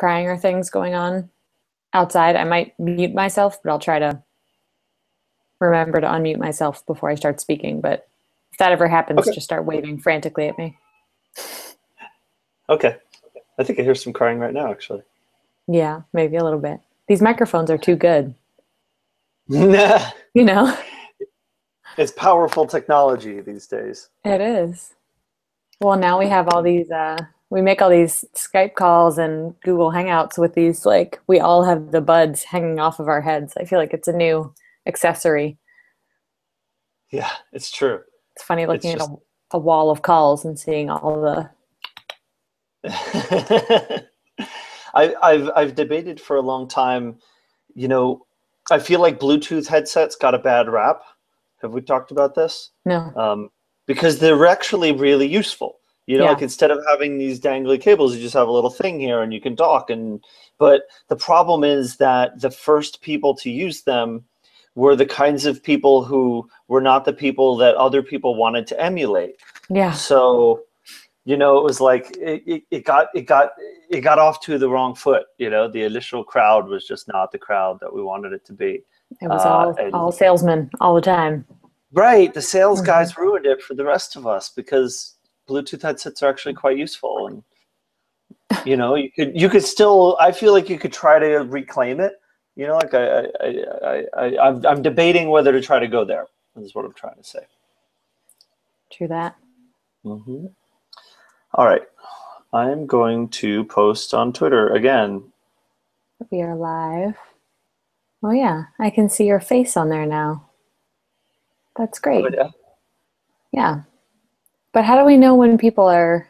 crying or things going on outside, I might mute myself, but I'll try to remember to unmute myself before I start speaking. But if that ever happens, Okay. just start waving frantically at me. Okay. I think I hear some crying right now, actually. Yeah, maybe a little bit. These microphones are too good, Nah. you know? It's powerful technology these days. It is. Well, now we have all these, uh, we make all these Skype calls and Google Hangouts with these, like, we all have the buds hanging off of our heads. I feel like it's a new accessory. Yeah, it's true. It's funny looking just- at a, a wall of calls and seeing all the, I, I've I've debated for a long time. You know, I feel like Bluetooth headsets got a bad rap. Have we talked about this? no, Um, because they're actually really useful. You know, Yeah. like instead of having these dangly cables, you just have a little thing here and you can talk. And but the problem is that the first people to use them were the kinds of people who were not the people that other people wanted to emulate yeah, so you know it was like it, it, it got it got it got off to the wrong foot you know the initial crowd was just not the crowd that we wanted it to be it was uh, all, and- all salesmen all the time. right the sales Mhm. guys ruined it for the rest of us because bluetooth headsets are actually quite useful and you know you could you could still i feel like you could try to reclaim it you know like i i i, I I'm, I'm debating whether to try to go there is what i'm trying to say True that. hmm All right. I'm going to post on Twitter again. We are live. Oh, yeah, I can see your face on there now. That's great. Oh, yeah. Yeah. But how do we know when people are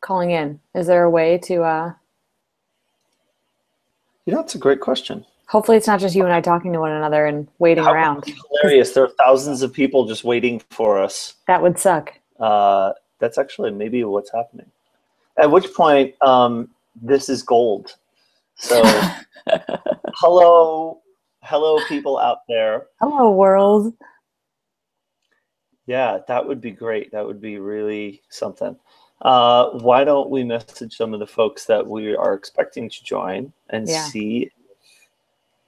calling in? Is there a way to uh You know, it's a great question. hopefully it's not just you and I talking to one another and waiting How around. hilarious. There are thousands of people just waiting for us. That would suck. Uh, that's actually maybe what's happening. At which point, um, this is gold. So, hello, hello, people out there. Hello world. Yeah, that would be great. That would be really something. Uh, why don't we message some of the folks that we are expecting to join and Yeah. see if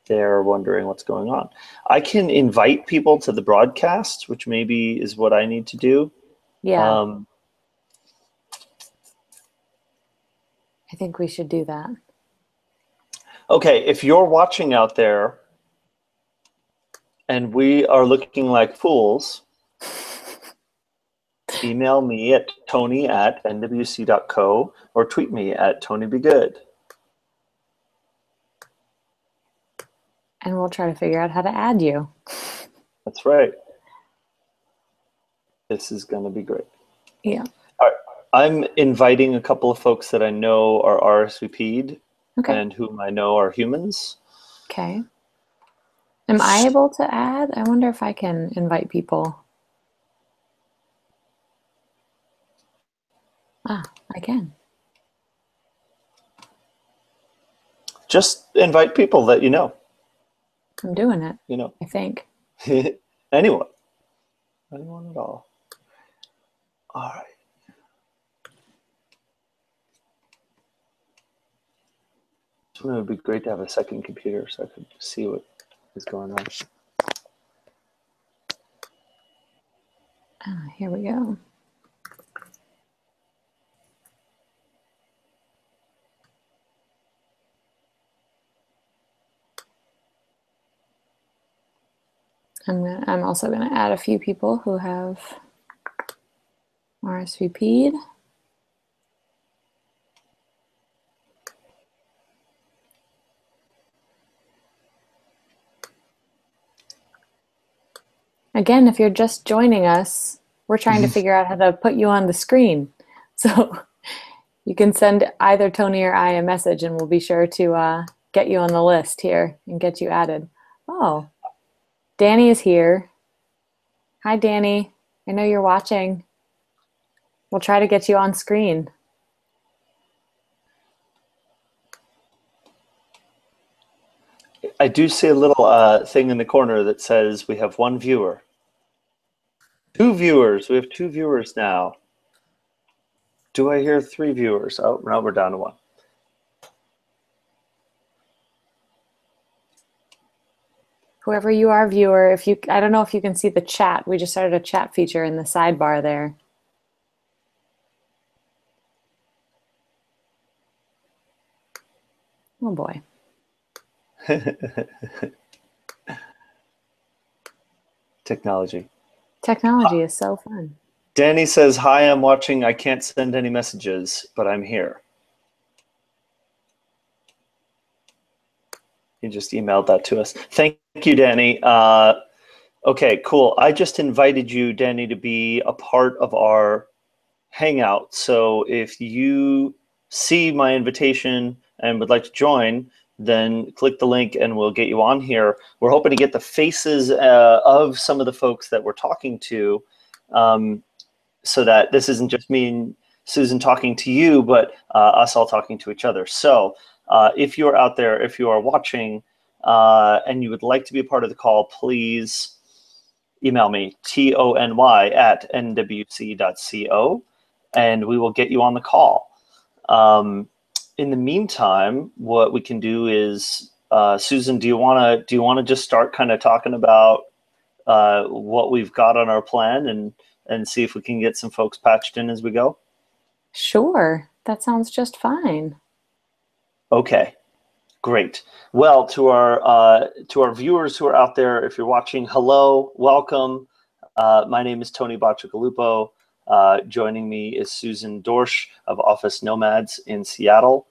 they're wondering what's going on? I can invite people to the broadcast, which maybe is what I need to do. Yeah, Um, I think we should do that. okay, if you're watching out there and we are looking like fools, email me at tony at nwc.co or tweet me at tonybgood. And we'll try to figure out how to add you. That's right. This is going to be great. Yeah. I'm inviting a couple of folks that I know are RSVP'd Okay. and whom I know are humans. Okay. Am I able to add? I wonder if I can invite people. Ah, I can. Just invite people that you know, I'm doing it, you know, I think. anyone, anyone at all. All right. It would be great to have a second computer so I could see what is going on. Ah, here we go. I'm gonna, I'm also going to add a few people who have RSVP'd. Again, if you're just joining us, we're trying to figure out how to put you on the screen. So you can send either Tony or I a message, and we'll be sure to uh, get you on the list here and get you added. Oh, Danny is here. Hi, Danny. I know you're watching. We'll try to get you on screen. I do see a little uh, thing in the corner that says we have one viewer. Two viewers. We have two viewers now. Do I hear three viewers? Oh, now we're down to one. Whoever you are, viewer, if you, I don't know if you can see the chat. We just started a chat feature in the sidebar there. Oh boy. Technology. Technology is so fun. Danny says, Hi, I'm watching. I can't send any messages, but I'm here. He just emailed that to us. Thank you, Danny. Uh, okay, cool. I just invited you, Danny, to be a part of our hangout. So if you see my invitation and would like to join, then click the link and we'll get you on here. We're hoping to get the faces uh, of some of the folks that we're talking to um, so that this isn't just me and Susan talking to you, but uh, us all talking to each other. So uh, if you're out there, if you are watching uh, and you would like to be a part of the call, please email me, T-O-N-Y at nwc.co, and we will get you on the call. Um, in the meantime, what we can do is, uh, Susan, do you want to do you want to just start kind of talking about uh, what we've got on our plan and and see if we can get some folks patched in as we go? Sure, that sounds just fine. Okay, great. Well, to our uh, to our viewers who are out there, if you're watching, hello, welcome. Uh, my name is Tony Bacigalupo. Uh, joining me is Susan Dorsch of Office Nomads in Seattle.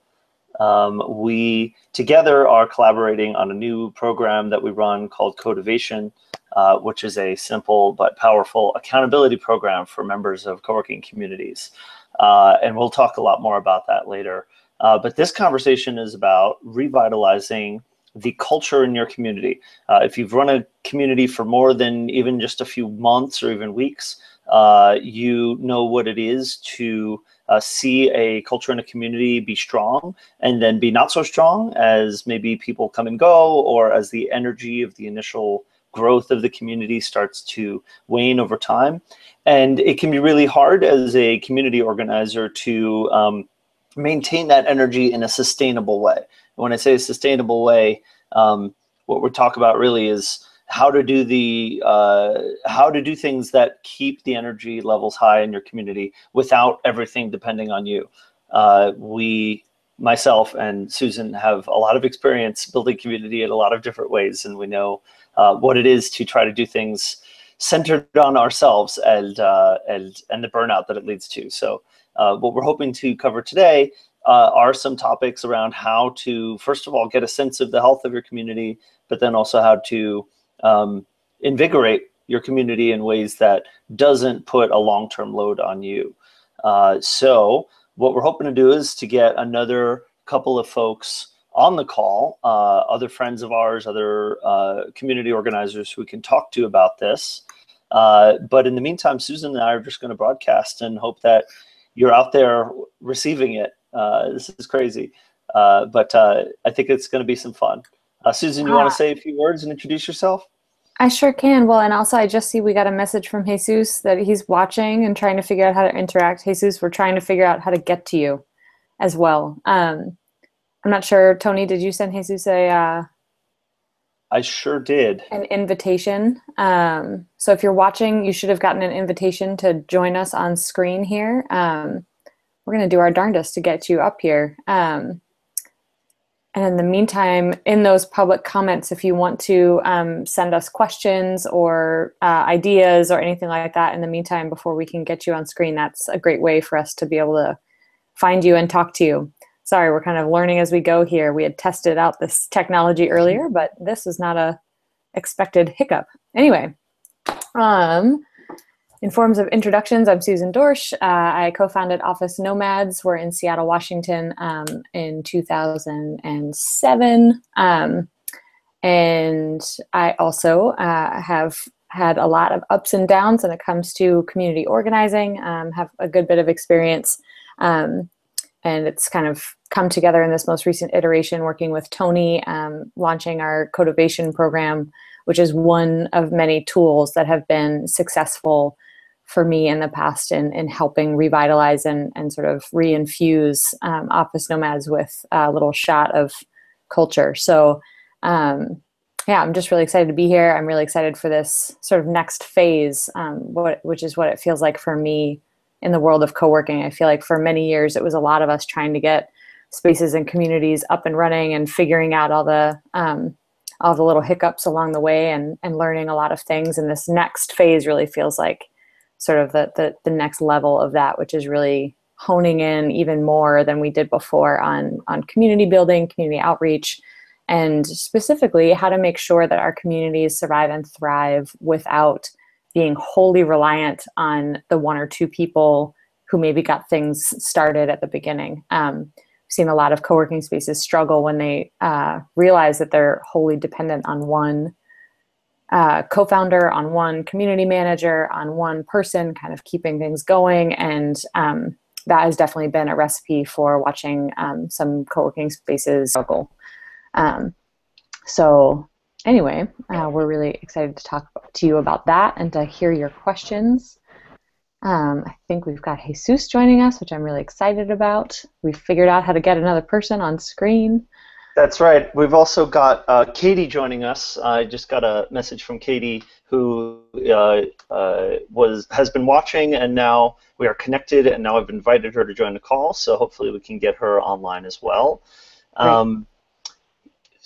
Um, we together are collaborating on a new program that we run called Cotivation, uh, which is a simple but powerful accountability program for members of co-working communities. Uh, and we'll talk a lot more about that later. Uh, but this conversation is about revitalizing the culture in your community. Uh, if you've run a community for more than even just a few months or even weeks, uh, you know what it is to uh, see a culture in a community be strong and then be not so strong as maybe people come and go or as the energy of the initial growth of the community starts to wane over time. And it can be really hard as a community organizer to um, maintain that energy in a sustainable way. When I say sustainable way, um, what we're talking about really is how to do the uh, how to do things that keep the energy levels high in your community without everything depending on you. Uh, we, myself and Susan, have a lot of experience building community in a lot of different ways, and we know uh, what it is to try to do things centered on ourselves and uh, and and the burnout that it leads to. So, uh, what we're hoping to cover today uh, are some topics around how to, first of all, get a sense of the health of your community, but then also how to um, invigorate your community in ways that doesn't put a long-term load on you. Uh, so what we're hoping to do is to get another couple of folks on the call, uh, other friends of ours, other uh, community organizers who we can talk to about this. Uh, but in the meantime, Susan and I are just going to broadcast and hope that you're out there receiving it. Uh, this is crazy, uh, but I think it's going to be some fun. Uh, Susan, you want to say a few words and introduce yourself? I sure can. Well, and also I just see we got a message from Jesus that he's watching and trying to figure out how to interact. Jesus, we're trying to figure out how to get to you as well. Um, I'm not sure, Tony, did you send Jesus a uh, I sure did. An invitation. Um, so if you're watching, you should have gotten an invitation to join us on screen here. Um, we're going to do our darndest to get you up here. Um, and in the meantime, in those public comments, if you want to um, send us questions or uh, ideas or anything like that, in the meantime, before we can get you on screen, that's a great way for us to be able to find you and talk to you. Sorry, we're kind of learning as we go here. We had tested out this technology earlier, but this is not a expected hiccup. Anyway, um, in forms of introductions, I'm Susan Dorsch. Uh, I co-founded Office Nomads. We're in Seattle, Washington um, in 2007. Um, and I also uh, have had a lot of ups and downs when it comes to community organizing, um, have a good bit of experience. Um, and it's kind of come together in this most recent iteration working with Tony, um, launching our Cotivation program, which is one of many tools that have been successful for me in the past in, in helping revitalize and, and sort of reinfuse um, office nomads with a little shot of culture. So um, yeah, I'm just really excited to be here. I'm really excited for this sort of next phase, um, what, which is what it feels like for me in the world of co-working. I feel like for many years it was a lot of us trying to get spaces and communities up and running and figuring out all the um, all the little hiccups along the way and, and learning a lot of things. And this next phase really feels like sort of the, the, the next level of that, which is really honing in even more than we did before on, on community building, community outreach, and specifically how to make sure that our communities survive and thrive without being wholly reliant on the one or two people who maybe got things started at the beginning. Um, seen a lot of co-working spaces struggle when they uh, realize that they're wholly dependent on one uh, co-founder, on one community manager, on one person, kind of keeping things going. And um, that has definitely been a recipe for watching um, some co-working spaces struggle. Um, so anyway, uh, we're really excited to talk to you about that and to hear your questions. Um, I think we've got Jesus joining us, which I'm really excited about. We've figured out how to get another person on screen. That's right. We've also got uh, Katie joining us. I just got a message from Katie who uh, uh, was has been watching, and now we are connected, and now I've invited her to join the call. So hopefully we can get her online as well. Um,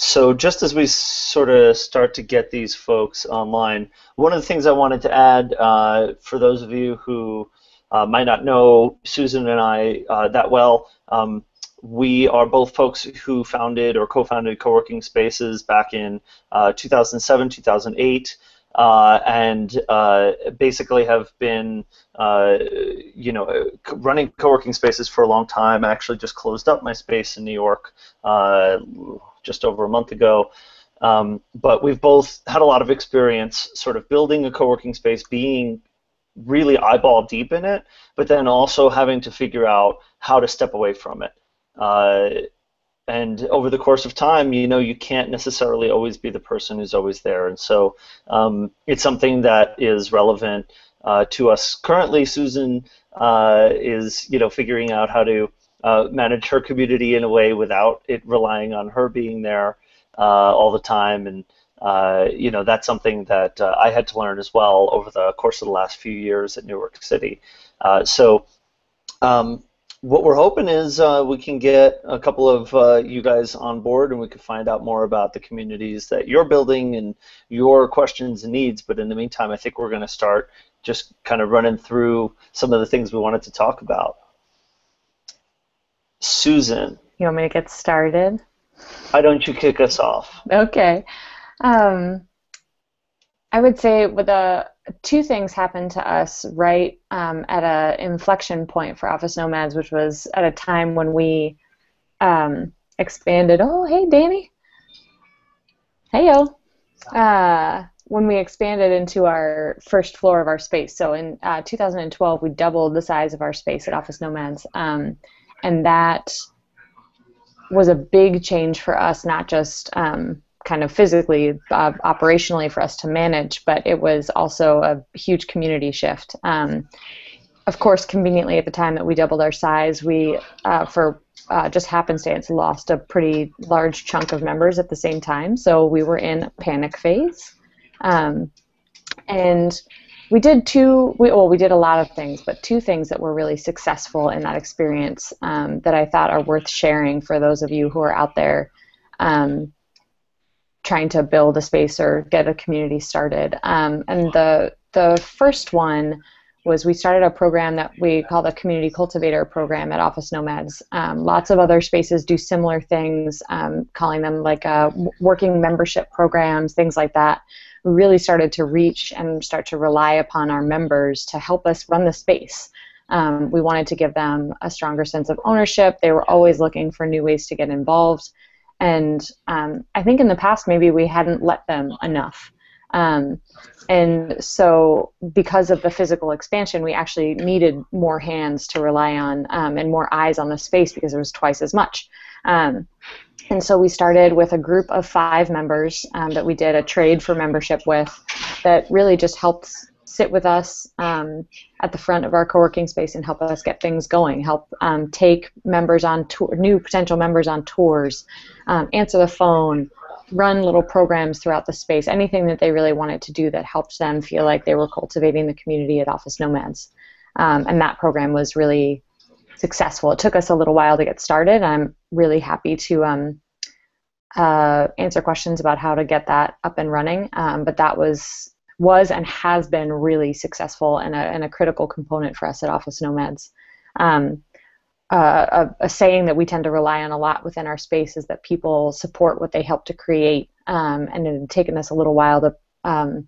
so just as we sort of start to get these folks online, one of the things I wanted to add uh, for those of you who uh, might not know Susan and I uh, that well, um, we are both folks who founded or co-founded co-working spaces back in uh, 2007, 2008. Uh, and uh, basically have been, uh, you know, running co-working spaces for a long time. I actually just closed up my space in New York uh, just over a month ago. Um, but we've both had a lot of experience sort of building a co-working space, being really eyeball deep in it, but then also having to figure out how to step away from it. Uh, and over the course of time, you know, you can't necessarily always be the person who's always there. And so um, it's something that is relevant uh, to us currently. Susan uh, is, you know, figuring out how to uh, manage her community in a way without it relying on her being there uh, all the time. And uh, you know, that's something that uh, I had to learn as well over the course of the last few years at New Work City. so. Um, what we're hoping is uh, we can get a couple of uh, you guys on board and we can find out more about the communities that you're building and your questions and needs. But in the meantime, I think we're going to start just kind of running through some of the things we wanted to talk about. Susan. You want me to get started? Why don't you kick us off? Okay. Um, I would say with a two things happened to us right um, at an inflection point for Office Nomads, which was at a time when we um, expanded. Oh, hey, Danny. Hey, yo. Uh, when we expanded into our first floor of our space. So in uh, 2012, we doubled the size of our space at Office Nomads. Um, and that was a big change for us, not just um, kind of physically, uh, operationally for us to manage, but it was also a huge community shift. Um, of course, conveniently at the time that we doubled our size, we, uh, for uh, just happenstance, lost a pretty large chunk of members at the same time. So we were in panic phase. Um, and we did two, we, well, we did a lot of things, but two things that were really successful in that experience um, that I thought are worth sharing for those of you who are out there um, trying to build a space or get a community started. Um, and the the first one was we started a program that we call the Community Cultivator Program at Office Nomads. Um, lots of other spaces do similar things, um, calling them like uh, working membership programs, things like that. Really started to reach and start to rely upon our members to help us run the space. Um, we wanted to give them a stronger sense of ownership. They were always looking for new ways to get involved. And um, I think in the past, maybe we hadn't let them enough. Um, and so, because of the physical expansion, we actually needed more hands to rely on um, and more eyes on the space because there was twice as much. Um, and so, we started with a group of five members um, that we did a trade for membership with that really just helped sit with us um, at the front of our co-working space and help us get things going, help um, take members on tour, new potential members on tours, um, answer the phone, run little programs throughout the space, anything that they really wanted to do that helped them feel like they were cultivating the community at Office Nomads. Um, and that program was really successful. It took us a little while to get started. I'm really happy to um, uh, answer questions about how to get that up and running. Um, but that was was and has been really successful and a, and a critical component for us at Office Nomads. Um, uh, a, a, saying that we tend to rely on a lot within our space is that people support what they help to create, um, and it had taken us a little while to um,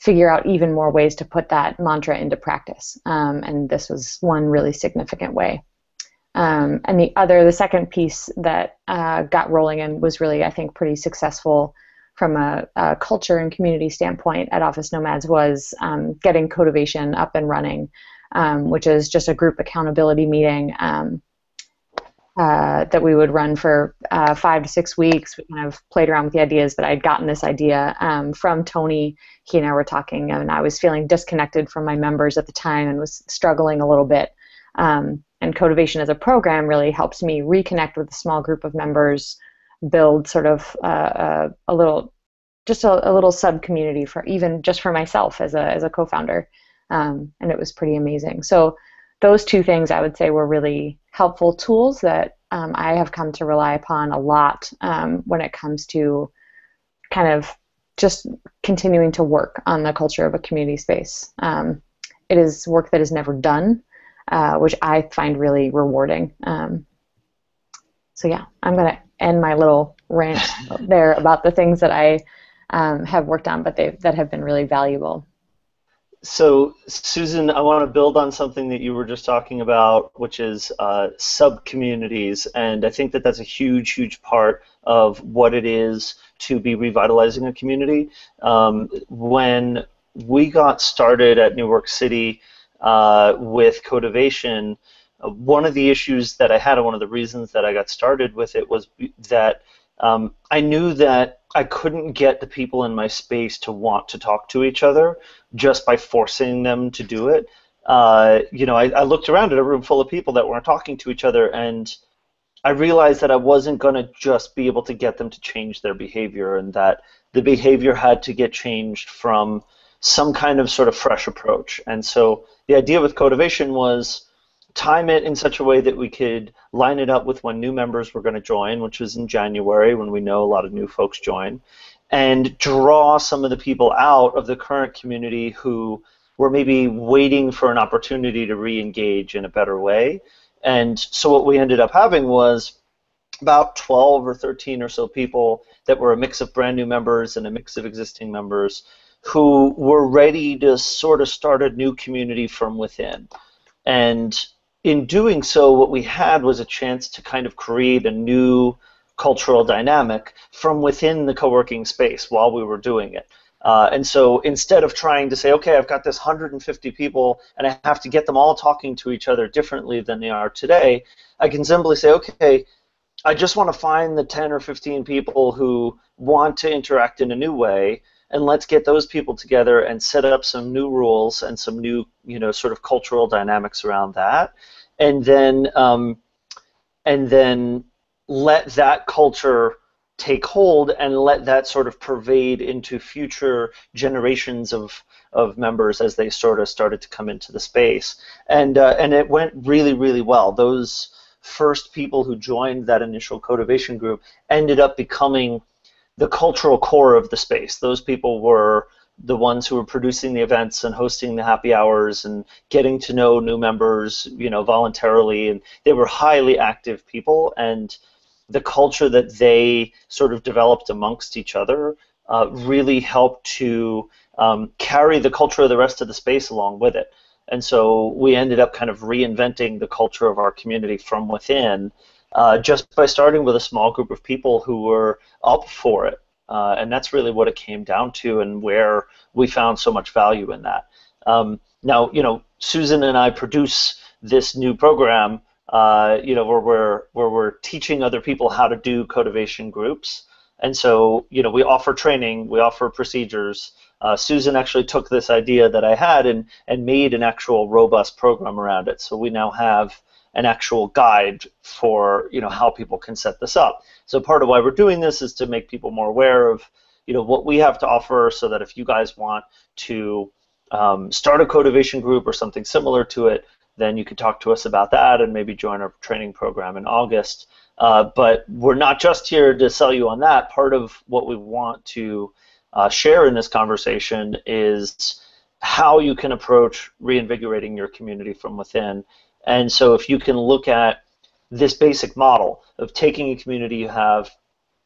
figure out even more ways to put that mantra into practice. Um, and this was one really significant way. Um, and the other, the second piece that uh, got rolling and was really, I think, pretty successful from a, a, culture and community standpoint at Office Nomads was um, getting Cotivation up and running, um, which is just a group accountability meeting um, uh, that we would run for uh, five to six weeks. We kind of played around with the ideas, but I'd gotten this idea um, from Tony. He and I were talking, and I was feeling disconnected from my members at the time and was struggling a little bit. Um, and Cotivation as a program really helps me reconnect with a small group of members build sort of uh, a, uh, a, little just a, a little sub community for even just for myself as a as a co-founder um, and it was pretty amazing so those two things i would say were really helpful tools that um, i have come to rely upon a lot um, when it comes to kind of just continuing to work on the culture of a community space um, it is work that is never done uh, which i find really rewarding um, so yeah i'm going to end my little rant there about the things that I um, have worked on, but they that have been really valuable. So, Susan, I want to build on something that you were just talking about, which is uh, sub communities, and I think that that's a huge, huge part of what it is to be revitalizing a community. Um, when we got started at New Work City uh, with Cotivation, one of the issues that I had, and one of the reasons that I got started with it was that um, I knew that I couldn't get the people in my space to want to talk to each other just by forcing them to do it. Uh, you know, I, I, looked around at a room full of people that weren't talking to each other, and I realized that I wasn't going to just be able to get them to change their behavior, and that the behavior had to get changed from some kind of sort of fresh approach. And so the idea with Cotivation was time it in such a way that we could line it up with when new members were going to join, which was in January when we know a lot of new folks join, and draw some of the people out of the current community who were maybe waiting for an opportunity to re-engage in a better way. And so what we ended up having was about 12 or 13 or so people that were a mix of brand new members and a mix of existing members who were ready to sort of start a new community from within. And in doing so, what we had was a chance to kind of create a new cultural dynamic from within the co-working space while we were doing it. Uh, and so instead of trying to say, okay, I've got this 150 people and I have to get them all talking to each other differently than they are today, I can simply say, okay, I just want to find the 10 or 15 people who want to interact in a new way and let's get those people together and set up some new rules and some new, you know, sort of cultural dynamics around that, and then um, and then let that culture take hold and let that sort of pervade into future generations of of members as they sort of started to come into the space, and uh, and it went really really well. Those first people who joined that initial Cotivation group ended up becoming the cultural core of the space. Those people were the ones who were producing the events and hosting the happy hours and getting to know new members, you know, voluntarily, and they were highly active people, and the culture that they sort of developed amongst each other uh, really helped to um, carry the culture of the rest of the space along with it. And so we ended up kind of reinventing the culture of our community from within uh, just by starting with a small group of people who were up for it. Uh, and that's really what it came down to, and where we found so much value in that. Um, now, you know, Susan and I produce this new program, uh, you know, where we're where we're teaching other people how to do cotivation groups, and so you know, we offer training, we offer procedures. Uh, Susan actually took this idea that I had and and made an actual robust program around it. So we now have an actual guide for you know how people can set this up. So part of why we're doing this is to make people more aware of you know what we have to offer, so that if you guys want to um, start a Cotivation group or something similar to it, then you could talk to us about that and maybe join our training program in August. Uh, but we're not just here to sell you on that. Part of what we want to uh, share in this conversation is how you can approach reinvigorating your community from within. And so if you can look at this basic model of taking a community you have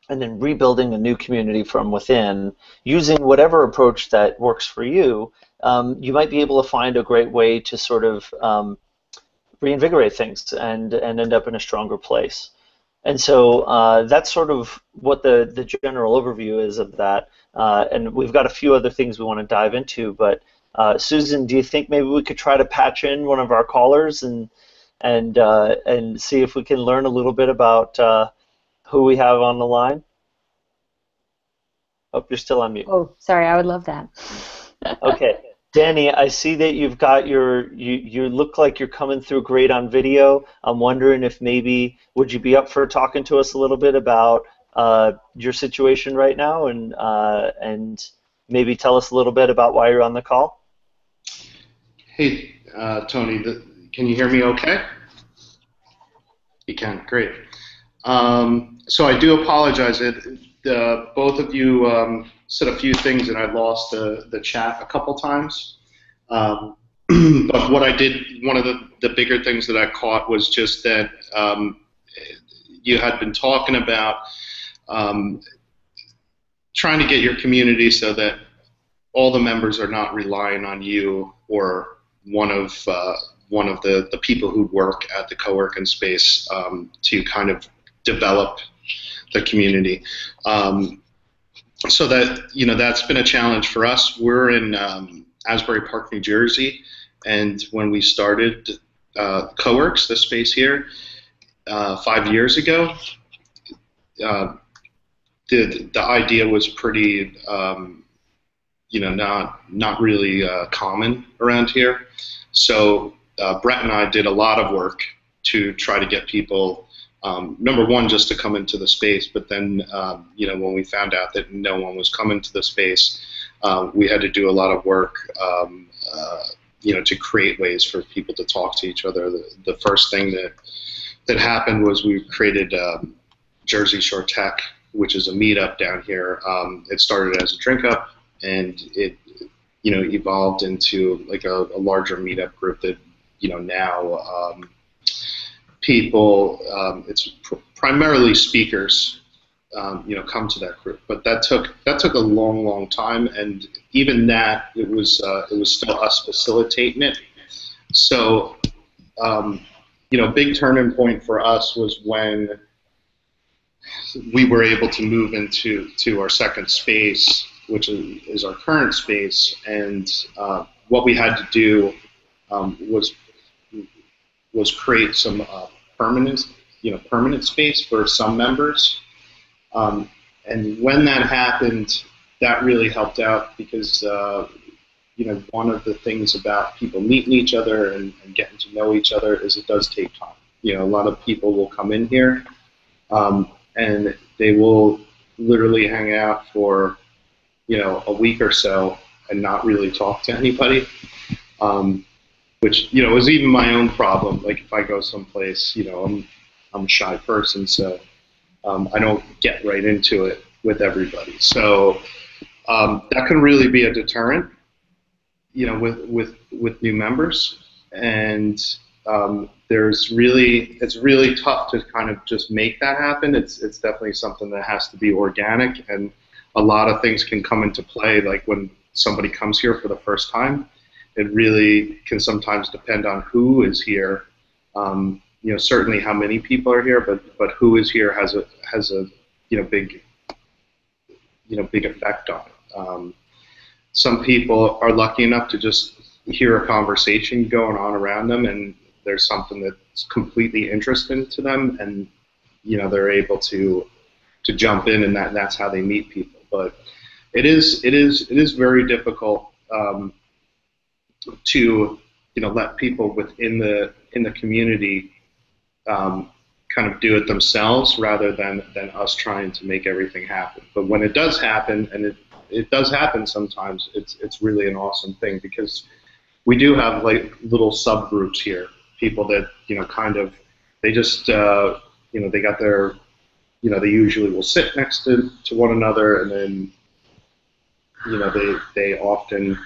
and then rebuilding a new community from within using whatever approach that works for you, um, you might be able to find a great way to sort of um, reinvigorate things and, and end up in a stronger place. And so uh, that's sort of what the, the general overview is of that. Uh, and we've got a few other things we want to dive into, but uh, Susan, do you think maybe we could try to patch in one of our callers and and uh, and see if we can learn a little bit about uh, who we have on the line? Oh, you're still on mute. Oh, sorry. I would love that. okay. Danny, I see that you've got your you you look like you're coming through great on video. I'm wondering if maybe would you be up for talking to us a little bit about uh, your situation right now and uh, and maybe tell us a little bit about why you're on the call. Hey, uh, Tony, the, can you hear me okay? You can, great. Um, so I do apologize. It, the, both of you um, said a few things and I lost the, the chat a couple times. Um, but what I did, one of the, the bigger things that I caught was just that um, you had been talking about um, trying to get your community so that all the members are not relying on you or one of uh, one of the, the people who work at the co-working space um, to kind of develop the community. Um, so that you know that's been a challenge for us. We're in um, Asbury Park, New Jersey, and when we started uh, CoWorks, the space here, uh, five years ago, uh, the the idea was pretty um, you know not not really uh, common around here. So uh, Brett and I did a lot of work to try to get people. Um, number one, just to come into the space, but then um, you know when we found out that no one was coming to the space, uh, we had to do a lot of work. Um, uh, you know, to create ways for people to talk to each other. The, the first thing that that happened was we created um, Jersey Shore Tech, which is a meetup down here. Um, it started as a drink up and it you know evolved into like a, a larger meetup group that you know now um, people um, it's pr- primarily speakers um, you know come to that group. But that took that took a long long time and even that it was uh, it was still us facilitating it. So um, you know big turning point for us was when we were able to move into to our second space which is, our current space. And uh, what we had to do um, was was create some uh, permanent, you know, permanent space for some members. Um, and when that happened, that really helped out because uh, you know one of the things about people meeting each other and, and, getting to know each other is it does take time. You know, a lot of people will come in here um, and they will literally hang out for you know, a week or so and not really talk to anybody. Um, which you know is even my own problem. Like if I go someplace, you know, I'm I'm a shy person, so um, I don't get right into it with everybody. So um, that can really be a deterrent, you know, with with with new members. And um, there's really it's really tough to kind of just make that happen. It's it's definitely something that has to be organic and a lot of things can come into play. Like when somebody comes here for the first time, it really can sometimes depend on who is here. Um, you know, certainly how many people are here, but but who is here has a has a you know big you know big effect on it. Um, some people are lucky enough to just hear a conversation going on around them, and there's something that's completely interesting to them, and you know they're able to to jump in, and that that's how they meet people but it is it is it is very difficult um, to you know let people within the in the community um, kind of do it themselves rather than, than us trying to make everything happen. But when it does happen, and it, it does happen sometimes, it's, it's really an awesome thing because we do have like little subgroups here, people that, you know, kind of, they just, uh, you know, they got their, you know, they usually will sit next to, to one another and then, you know, they, they often,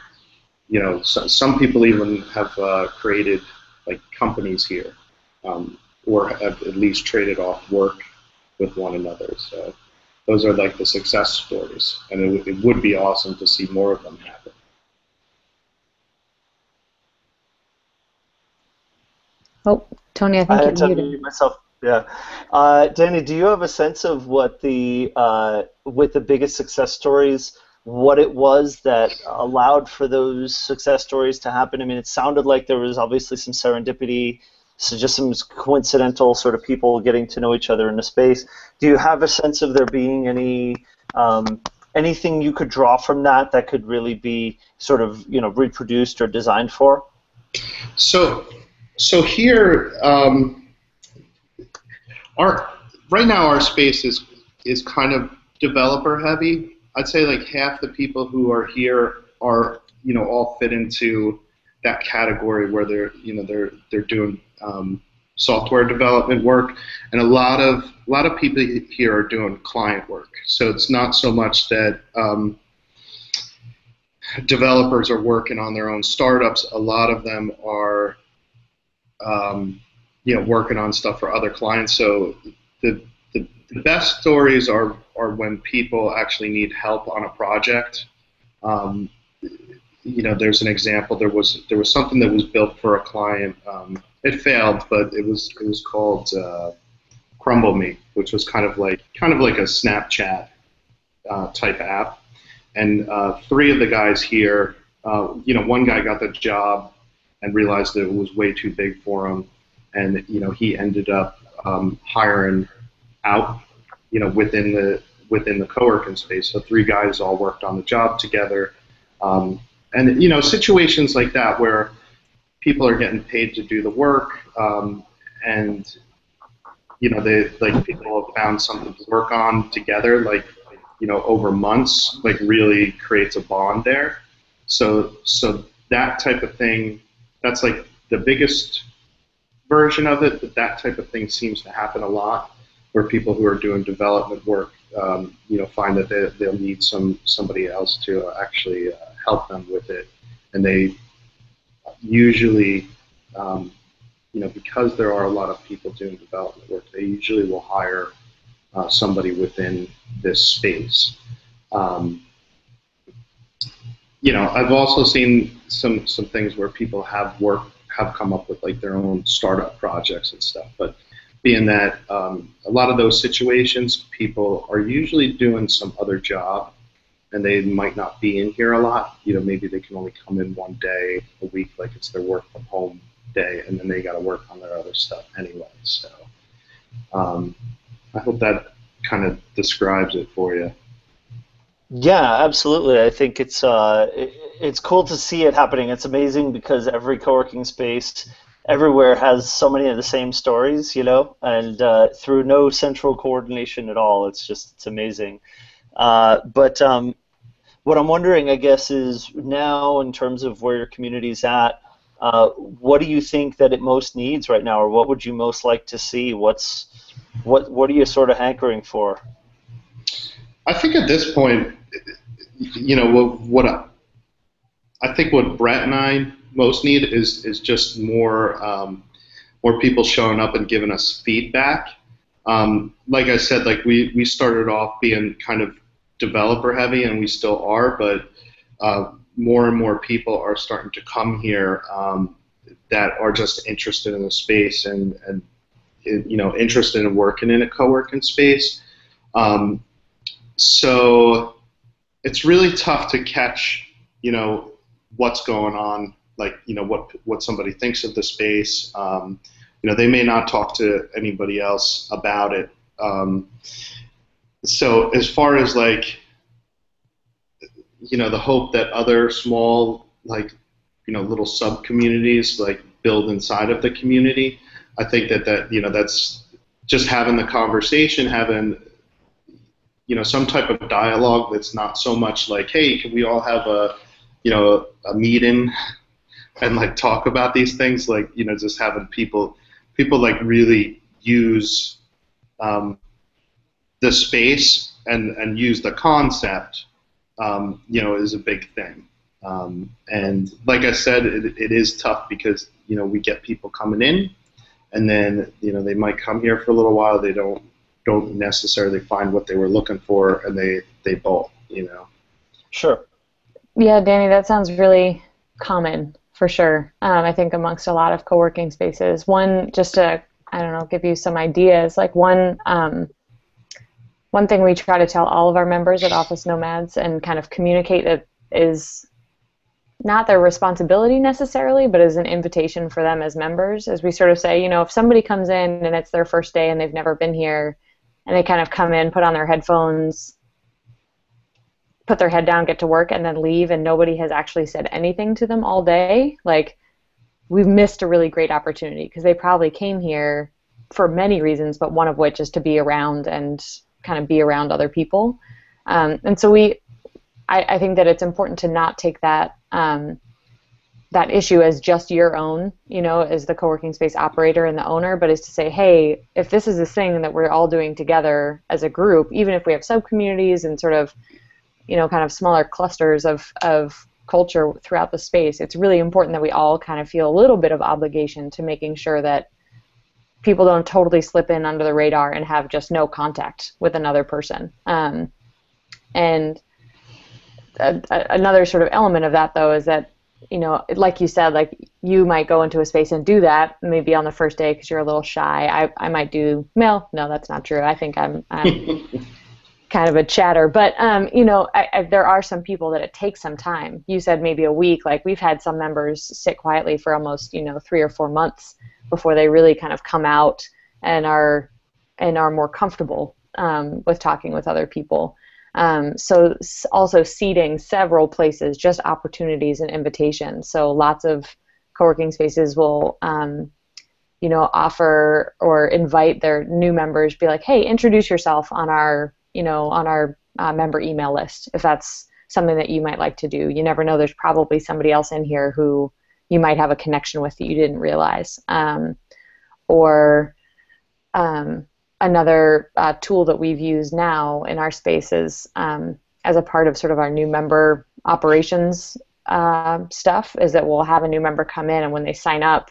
you know, so, some people even have uh, created like companies here. Um, or have at least traded off work with one another. So those are like the success stories, and it, it would be awesome to see more of them happen. Oh, Tony, I think I had you're to muted. mute myself. Yeah, uh, Danny, do you have a sense of what the uh, with the biggest success stories? What it was that allowed for those success stories to happen? I mean, it sounded like there was obviously some serendipity so just some coincidental sort of people getting to know each other in the space. Do you have a sense of there being any um, anything you could draw from that that could really be sort of you know reproduced or designed for? So, so here, um, our right now our space is is kind of developer heavy. I'd say like half the people who are here are you know all fit into that category where they're you know they're they're doing um, software development work, and a lot of a lot of people here are doing client work. So it's not so much that um, developers are working on their own startups. A lot of them are, um, you know, working on stuff for other clients. So the, the the best stories are are when people actually need help on a project. Um, you know, there's an example. There was there was something that was built for a client. Um, it failed, but it was it was called uh, Crumble Me, which was kind of like kind of like a Snapchat uh, type app. And uh, three of the guys here, uh, you know, one guy got the job and realized that it was way too big for him, and you know he ended up um, hiring out, you know, within the within the co-working space. So three guys all worked on the job together. Um, and you know situations like that where people are getting paid to do the work um, and you know they like people have found something to work on together like you know over months like really creates a bond there so so that type of thing that's like the biggest version of it but that type of thing seems to happen a lot where people who are doing development work um, you know find that they, they'll need some somebody else to actually uh, help them with it. And they usually, um, you know, because there are a lot of people doing development work, they usually will hire uh, somebody within this space. Um, you know, I've also seen some some things where people have work have come up with like their own startup projects and stuff, but being that um, a lot of those situations, people are usually doing some other job and they might not be in here a lot. You know, maybe they can only come in one day a week, like it's their work from home day, and then they got to work on their other stuff anyway. So, um, I hope that kind of describes it for you. Yeah, absolutely. I think it's uh, it, it's cool to see it happening. It's amazing because every co-working space everywhere has so many of the same stories, you know, and uh, through no central coordination at all. It's just it's amazing. Uh, but um, what I'm wondering, I guess, is now in terms of where your community is at, uh, what do you think that it most needs right now, or what would you most like to see? What's what What are you sort of hankering for? I think at this point, you know, what, what I, I think what Brett and I most need is is just more um, more people showing up and giving us feedback. Um, like I said, like we we started off being kind of developer heavy, and we still are, but uh, more and more people are starting to come here um, that are just interested in the space and, and you know interested in working in a co-working space. Um, so it's really tough to catch, you know, what's going on, like you know what what somebody thinks of the space. Um, you know, they may not talk to anybody else about it. Um, so as far as like you know the hope that other small like you know little sub communities like build inside of the community I think that that you know that's just having the conversation, having you know some type of dialogue that's not so much like, hey, can we all have a you know a meeting and like talk about these things? Like you know, just having people people like really use um, the space and and use the concept. Um, you know, is a big thing. Um, and like I said, it, it is tough because you know we get people coming in, and then you know they might come here for a little while. They don't don't necessarily find what they were looking for, and they they bolt. You know. Sure. Yeah, Danny, that sounds really common for sure. Um, I think amongst a lot of co-working spaces. One, just to I don't know, give you some ideas. Like one, um, one thing we try to tell all of our members at Office Nomads and kind of communicate that is not their responsibility necessarily, but as an invitation for them as members, as we sort of say, you know, if somebody comes in and it's their first day and they've never been here, and they kind of come in, put on their headphones, put their head down, get to work, and then leave, and nobody has actually said anything to them all day, like we've missed a really great opportunity because they probably came here for many reasons, but one of which is to be around and kind of be around other people. Um, and so we, I, I, think that it's important to not take that um, that issue as just your own, you know, as the co-working space operator and the owner, but is to say, hey, if this is a thing that we're all doing together as a group, even if we have sub communities and sort of, you know, kind of smaller clusters of of culture throughout the space, it's really important that we all kind of feel a little bit of obligation to making sure that people don't totally slip in under the radar and have just no contact with another person. Um, and a, a, another sort of element of that, though, is that you know, like you said, like you might go into a space and do that maybe on the first day because you're a little shy. I, I might do, well, no, that's not true. I think I'm, I'm kind of a chatter. But um, you know, I, I, there are some people that it takes some time. You said maybe a week. Like we've had some members sit quietly for almost you know three or four months before they really kind of come out and are and are more comfortable um, with talking with other people. Um, so also seating several places, just opportunities and invitations. So lots of co-working spaces will um, you know offer or invite their new members be like hey introduce yourself on our you know, on our uh, member email list if that's something that you might like to do. You never know. There's probably somebody else in here who you might have a connection with that you didn't realize. Um, or um, another uh, tool that we've used now in our spaces um, as a part of sort of our new member operations uh, stuff is that we'll have a new member come in and when they sign up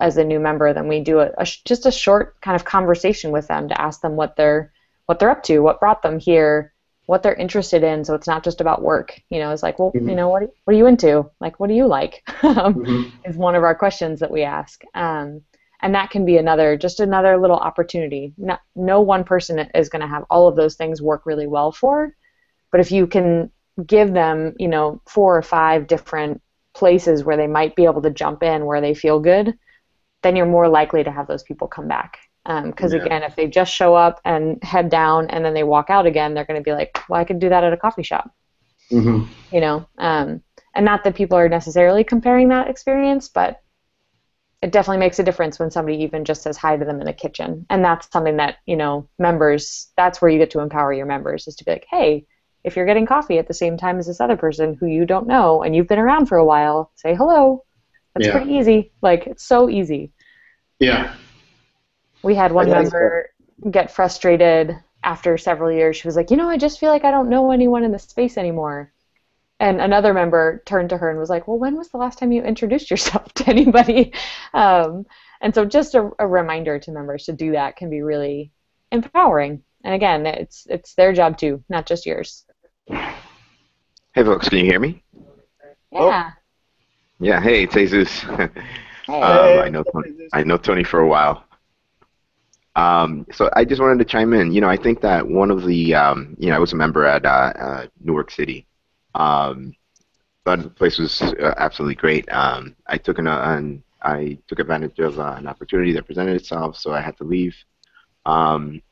as a new member, then we do a, a just a short kind of conversation with them to ask them what they're what they're up to, what brought them here, what they're interested in. So it's not just about work. You know, it's like, well, mm-hmm. you know, what what are you into? Like, what do you like? Um, mm-hmm. Is one of our questions that we ask. Um, and that can be another, just another little opportunity. Not, no one person is going to have all of those things work really well for, but if you can give them, you know, four or five different places where they might be able to jump in where they feel good, then you're more likely to have those people come back. Because um, yeah. again, if they just show up and head down and then they walk out again, they're going to be like, "Well, I could do that at a coffee shop." Mm-hmm. You know, um, and not that people are necessarily comparing that experience, but it definitely makes a difference when somebody even just says hi to them in the kitchen, and that's something that you know members. That's where you get to empower your members is to be like, "Hey, if you're getting coffee at the same time as this other person who you don't know and you've been around for a while, say hello." That's yeah. pretty easy. Like it's so easy. Yeah. We had one member get frustrated after several years. She was like, you know, I just feel like I don't know anyone in the space anymore. And another member turned to her and was like, well, when was the last time you introduced yourself to anybody? Um, and so just a, a reminder to members to do that can be really empowering. And again, it's it's their job too, not just yours. Hey folks, can you hear me? Yeah. Oh. Yeah. Hey, it's Jesus. hey. um, I know Tony, I know Tony for a while. Um, so I just wanted to chime in. You know, I think that one of the, um, you know, I was a member at uh, uh, New Work City. Um, but the place was uh, absolutely great. Um, I took an, an I took advantage of uh, an opportunity that presented itself, so I had to leave. Um,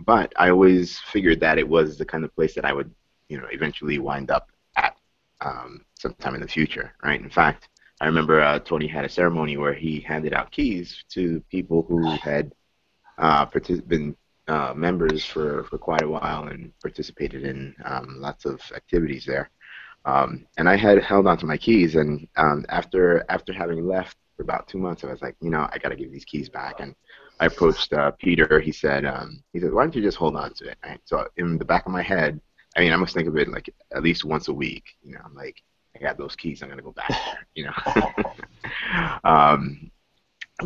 but I always figured that it was the kind of place that I would, you know, eventually wind up at um, sometime in the future, right? In fact, I remember uh, Tony had a ceremony where he handed out keys to people who had uh, partic- been uh, members for, for quite a while and participated in um, lots of activities there. Um, and I had held on to my keys, and um, after after having left for about two months, I was like, you know, I got to give these keys back. And I approached uh, Peter. He said, um, he said, why don't you just hold on to it? Right? So in the back of my head, I mean, I must think of it like at least once a week. You know, I'm like, I got those keys. I'm gonna go back there. You know, um,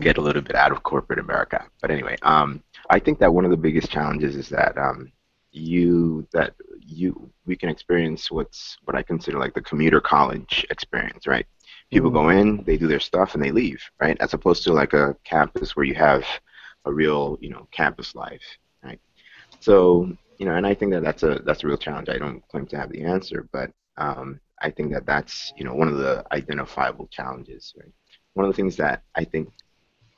get a little bit out of corporate America. But anyway, um, I think that one of the biggest challenges is that um, you that you we can experience what's what I consider like the commuter college experience, right? People mm-hmm. go in, they do their stuff, and they leave, right? As opposed to like a campus where you have a real, you know, campus life, right? So you know, and I think that that's a that's a real challenge. I don't claim to have the answer, but um, I think that that's you know one of the identifiable challenges. Right? One of the things that I think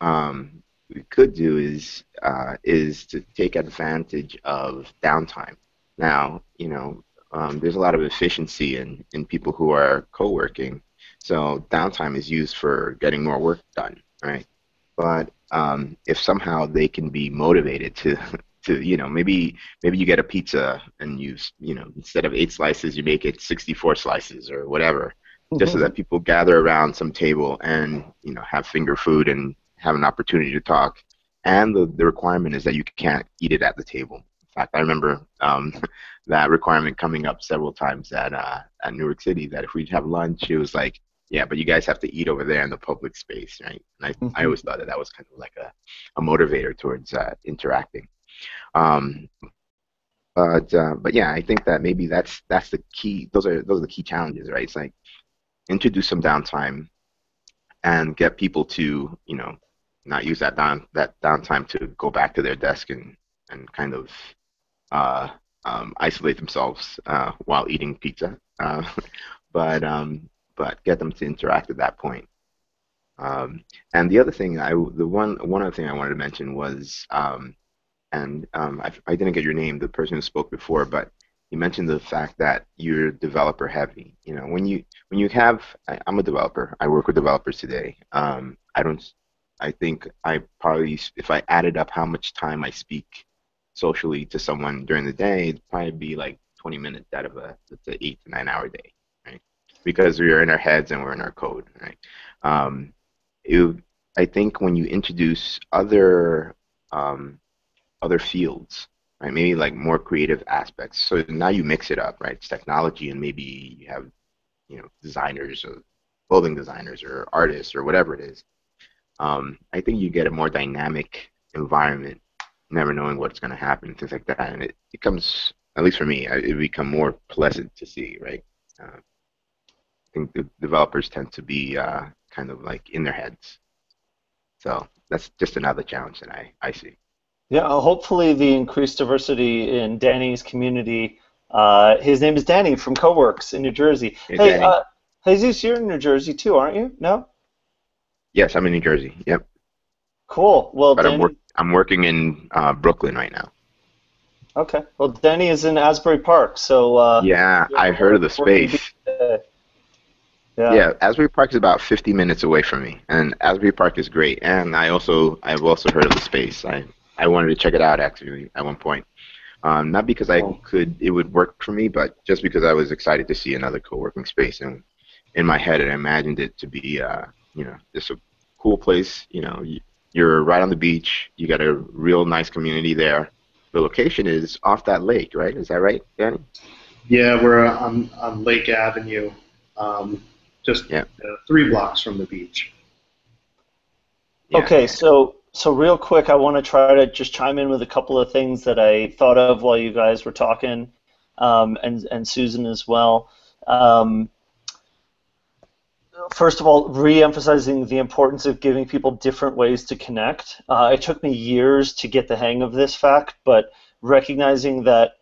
um, we could do is uh, is to take advantage of downtime. Now, you know, um, there's a lot of efficiency in in people who are co-working, so downtime is used for getting more work done, right? But um, if somehow they can be motivated to to you know maybe maybe you get a pizza and you you know instead of eight slices you make it 64 slices or whatever mm-hmm. just so mm-hmm. that people gather around some table and you know have finger food and have an opportunity to talk and the, the requirement is that you can't eat it at the table in fact i remember um, that requirement coming up several times at uh, at New Work City that if we'd have lunch it was like yeah, but you guys have to eat over there in the public space, right? And I, mm-hmm. I always thought that that was kind of like a, a motivator towards uh, interacting. Um, but uh, but yeah, I think that maybe that's that's the key. Those are those are the key challenges, right? It's like introduce some downtime and get people to you know not use that down that downtime to go back to their desk and and kind of uh, um, isolate themselves uh, while eating pizza. Uh, but um, but get them to interact at that point. Um, and the other thing, I the one one other thing I wanted to mention was um, and um, I, I, didn't get your name, the person who spoke before, but you mentioned the fact that you're developer heavy. You know, when you when you have, I, am a developer. I work with developers today. Um, I don't. I think I probably, if I added up how much time I speak socially to someone during the day, it'd probably be like 20 minutes out of a let's say eight to nine hour day, right? Because we're in our heads and we're in our code, right? Um, it, I think when you introduce other um, other fields, right? Maybe like more creative aspects. So now you mix it up, right? It's technology, and maybe you have, you know, designers or clothing designers or artists or whatever it is. Um, I think you get a more dynamic environment, never knowing what's going to happen, things like that, and it becomes, at least for me, it become more pleasant to see, right? Uh, I think the developers tend to be uh, kind of like in their heads. So that's just another challenge that I, I see. Yeah, uh, hopefully the increased diversity in Danny's community. Uh, his name is Danny from CoWorks in New Jersey. Hey, hey uh, Jesus, you're in New Jersey too, aren't you? No. Yes, I'm in New Jersey. Yep. Cool. Well, but Danny... I'm, wor- I'm working in uh, Brooklyn right now. Okay. Well, Danny is in Asbury Park, so. Uh, yeah, I heard of the space. Yeah. yeah, Asbury Park is about 50 minutes away from me, and Asbury Park is great. And I also I've also heard of the space. I I wanted to check it out actually at one point. Um, not because I could it would work for me, but just because I was excited to see another co-working space, and in my head I imagined it to be, uh, you know, it's a cool place. You know, you're right on the beach. You got a real nice community there. The location is off that lake, right? Is that right, Danny? Yeah, we're on on Lake Avenue, um, just yeah. uh, three blocks from the beach. Yeah. Okay, so so real quick, I want to try to just chime in with a couple of things that I thought of while you guys were talking, um, and and Susan as well. Um, first of all, re-emphasizing the importance of giving people different ways to connect. Uh, it took me years to get the hang of this fact, but recognizing that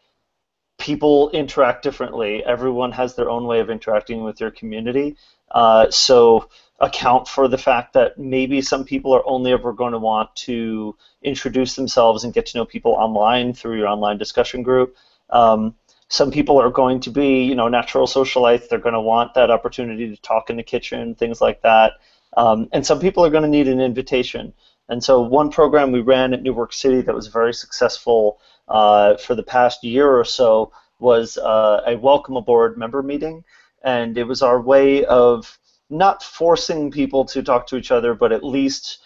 people interact differently. Everyone has their own way of interacting with their community. Uh, so account for the fact that maybe some people are only ever going to want to introduce themselves and get to know people online through your online discussion group. Um, some people are going to be, you know, natural socialites. They're going to want that opportunity to talk in the kitchen, things like that. Um, and some people are going to need an invitation. And so, one program we ran at New Work City that was very successful uh, for the past year or so was uh, a welcome aboard member meeting. And it was our way of not forcing people to talk to each other, but at least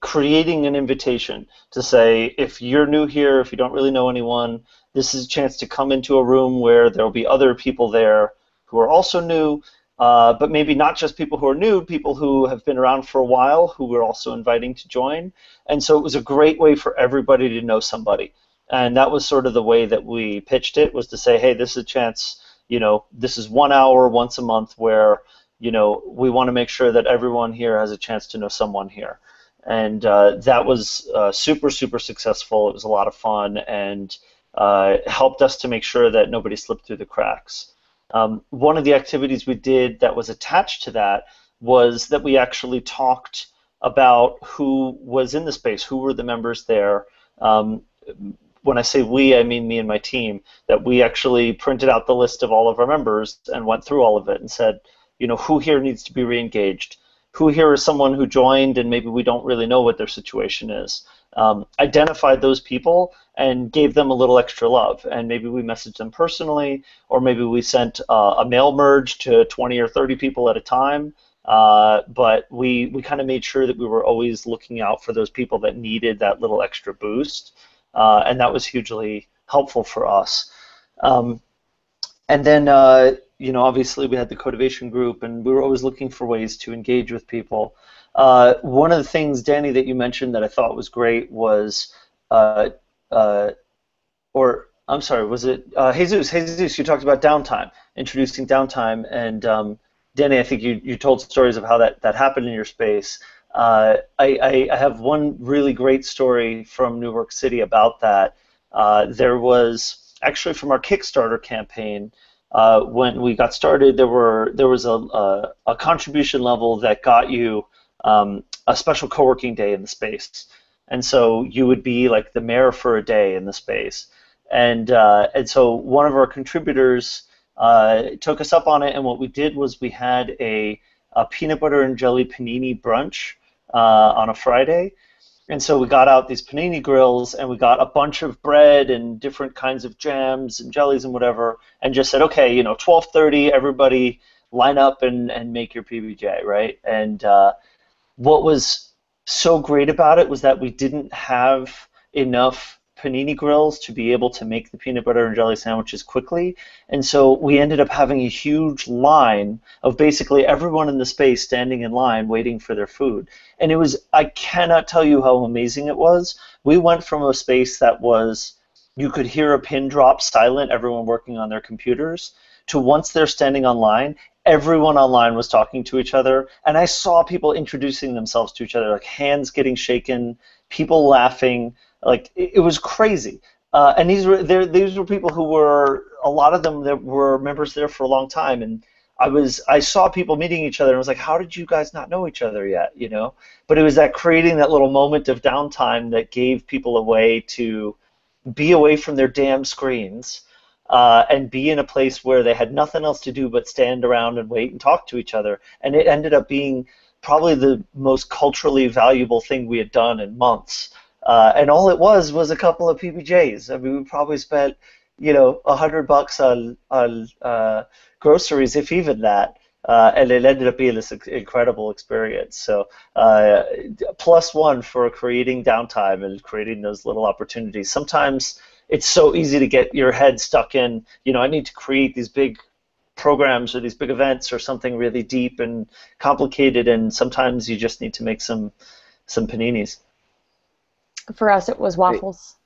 creating an invitation to say, if you're new here, if you don't really know anyone, this is a chance to come into a room where there will be other people there who are also new, uh, but maybe not just people who are new, people who have been around for a while who we're also inviting to join. And so it was a great way for everybody to know somebody. And that was sort of the way that we pitched it was to say, hey, this is a chance, you know, this is one hour once a month where, you know, we want to make sure that everyone here has a chance to know someone here. And uh, that was uh, super, super successful. It was a lot of fun and uh, helped us to make sure that nobody slipped through the cracks. Um, one of the activities we did that was attached to that was that we actually talked about who was in the space, who were the members there. Um, when I say we, I mean me and my team, that we actually printed out the list of all of our members and went through all of it and said, you know, who here needs to be reengaged? Who here is someone who joined and maybe we don't really know what their situation is? Um, identified those people and gave them a little extra love. And maybe we messaged them personally, or maybe we sent uh, a mail merge to 20 or 30 people at a time. Uh, but we, we kind of made sure that we were always looking out for those people that needed that little extra boost uh, and that was hugely helpful for us. Um, and then, uh, you know, obviously we had the Cotivation group, and we were always looking for ways to engage with people. Uh, one of the things, Danny, that you mentioned that I thought was great was, uh, uh, or I'm sorry, was it uh, Jesus? Jesus, you talked about downtime, introducing downtime, and um, Danny, I think you, you told stories of how that, that happened in your space. Uh, I, I, have one really great story from New Work City about that. Uh, there was actually from our Kickstarter campaign. Uh, when we got started, there were there was a, a, a contribution level that got you um, a special co-working day in the space, and so you would be like the mayor for a day in the space, and uh, and so one of our contributors uh, took us up on it, and what we did was we had a, a peanut butter and jelly panini brunch uh, on a Friday. And so we got out these panini grills and we got a bunch of bread and different kinds of jams and jellies and whatever, and just said, okay, you know, 12:30, everybody line up and, and make your PBJ, right? And uh, what was so great about it was that we didn't have enough panini grills to be able to make the peanut butter and jelly sandwiches quickly. And so we ended up having a huge line of basically everyone in the space standing in line waiting for their food. And it was, I cannot tell you how amazing it was. We went from a space that was, you could hear a pin drop silent, everyone working on their computers, to once they're standing online, everyone online was talking to each other. And I saw people introducing themselves to each other, like hands getting shaken, people laughing like it, it was crazy. Uh, and these were these were people who were a lot of them that were members there for a long time, and I was I saw people meeting each other and I was like, how did you guys not know each other yet? You know, but it was that creating that little moment of downtime that gave people a way to be away from their damn screens uh, and be in a place where they had nothing else to do but stand around and wait and talk to each other. And it ended up being probably the most culturally valuable thing we had done in months. Uh, and all it was was a couple of PBJs. I mean, we probably spent, you know, a hundred bucks on on uh, groceries, if even that. Uh, and it ended up being this incredible experience. So, uh, plus one for creating downtime and creating those little opportunities. Sometimes it's so easy to get your head stuck in, you know, I need to create these big programs or these big events or something really deep and complicated, and sometimes you just need to make some some paninis. For us, it was waffles.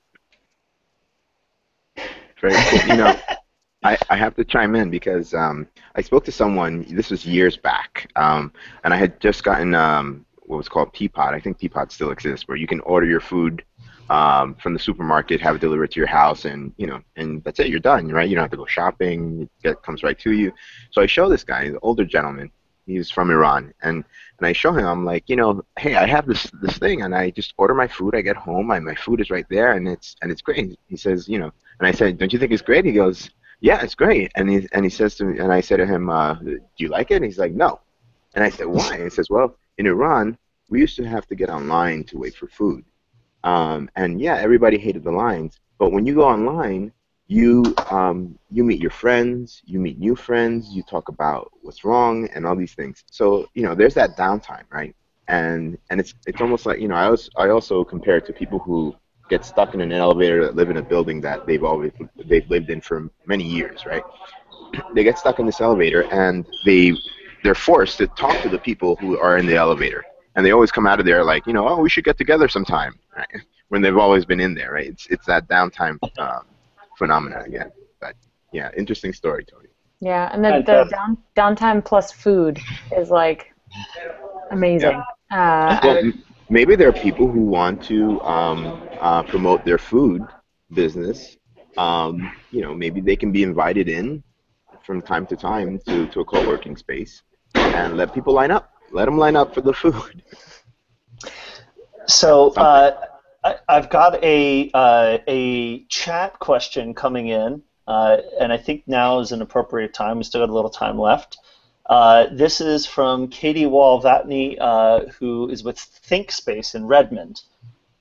You know, I, I have to chime in because um, I spoke to someone. This was years back, um, and I had just gotten um, what was called Peapod. I think Peapod still exists, where you can order your food um, from the supermarket, have it delivered to your house, and you know, and that's it. You're done, right? You don't have to go shopping. It comes right to you. So I show this guy, the older gentleman, He's from Iran, and and I show him. I'm like, you know, hey, I have this this thing, and I just order my food. I get home, my my food is right there, and it's and it's great. He says, you know, and I said, don't you think it's great? He goes, yeah, it's great. And he and he says to me, and I said to him, uh, do you like it? And he's like, no. And I said, why? And he says, well, in Iran, we used to have to get online to wait for food. Um, and yeah, everybody hated the lines. But when you go online, you um, you meet your friends, you meet new friends, you talk about what's wrong and all these things. So you know, there's that downtime, right? And and it's it's almost like you know, I was I also compare it to people who get stuck in an elevator that live in a building that they've always they've lived in for many years, right? They get stuck in this elevator and they they're forced to talk to the people who are in the elevator, and they always come out of there like, you know, oh, we should get together sometime, right? When they've always been in there, right? It's it's that downtime um, phenomenon again. But yeah, interesting story, Tony. Yeah, and the, the down, downtime plus food is like amazing. Yeah. Uh, well, maybe there are people who want to um, uh, promote their food business. Um, you know, maybe they can be invited in from time to time to, to a co-working space and let people line up. Let them line up for the food. So uh, I, have got a uh, a chat question coming in, uh, and I think now is an appropriate time. We still got a little time left. Uh, this is from Katie Wall Vatney, uh, who is with ThinkSpace in Redmond,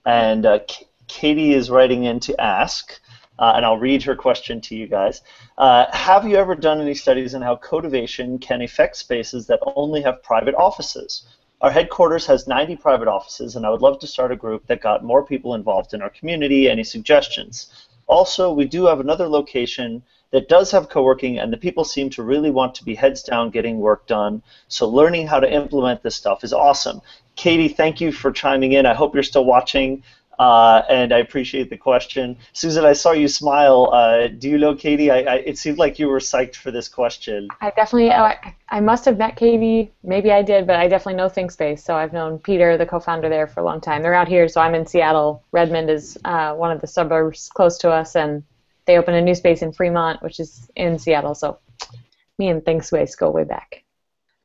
and uh, Katie is writing in to ask. Uh, and I'll read her question to you guys. Have you ever done any studies on how Cotivation can affect spaces that only have private offices? Our headquarters has 90 private offices, and I would love to start a group that got more people involved in our community. Any suggestions? Also, we do have another location that does have co-working, and the people seem to really want to be heads down getting work done. So learning how to implement this stuff is awesome. Katie, thank you for chiming in. I hope you're still watching. Uh, and I appreciate the question. Susan, I saw you smile. Uh, do you know Katie? I, I, it seemed like you were psyched for this question. I definitely, uh, I, I, must have met Katie. Maybe I did, but I definitely know ThinkSpace. So I've known Peter, the co-founder there, for a long time. They're out here, so I'm in Seattle. Redmond is uh, one of the suburbs close to us, and they opened a new space in Fremont, which is in Seattle. So me and ThinkSpace go way back.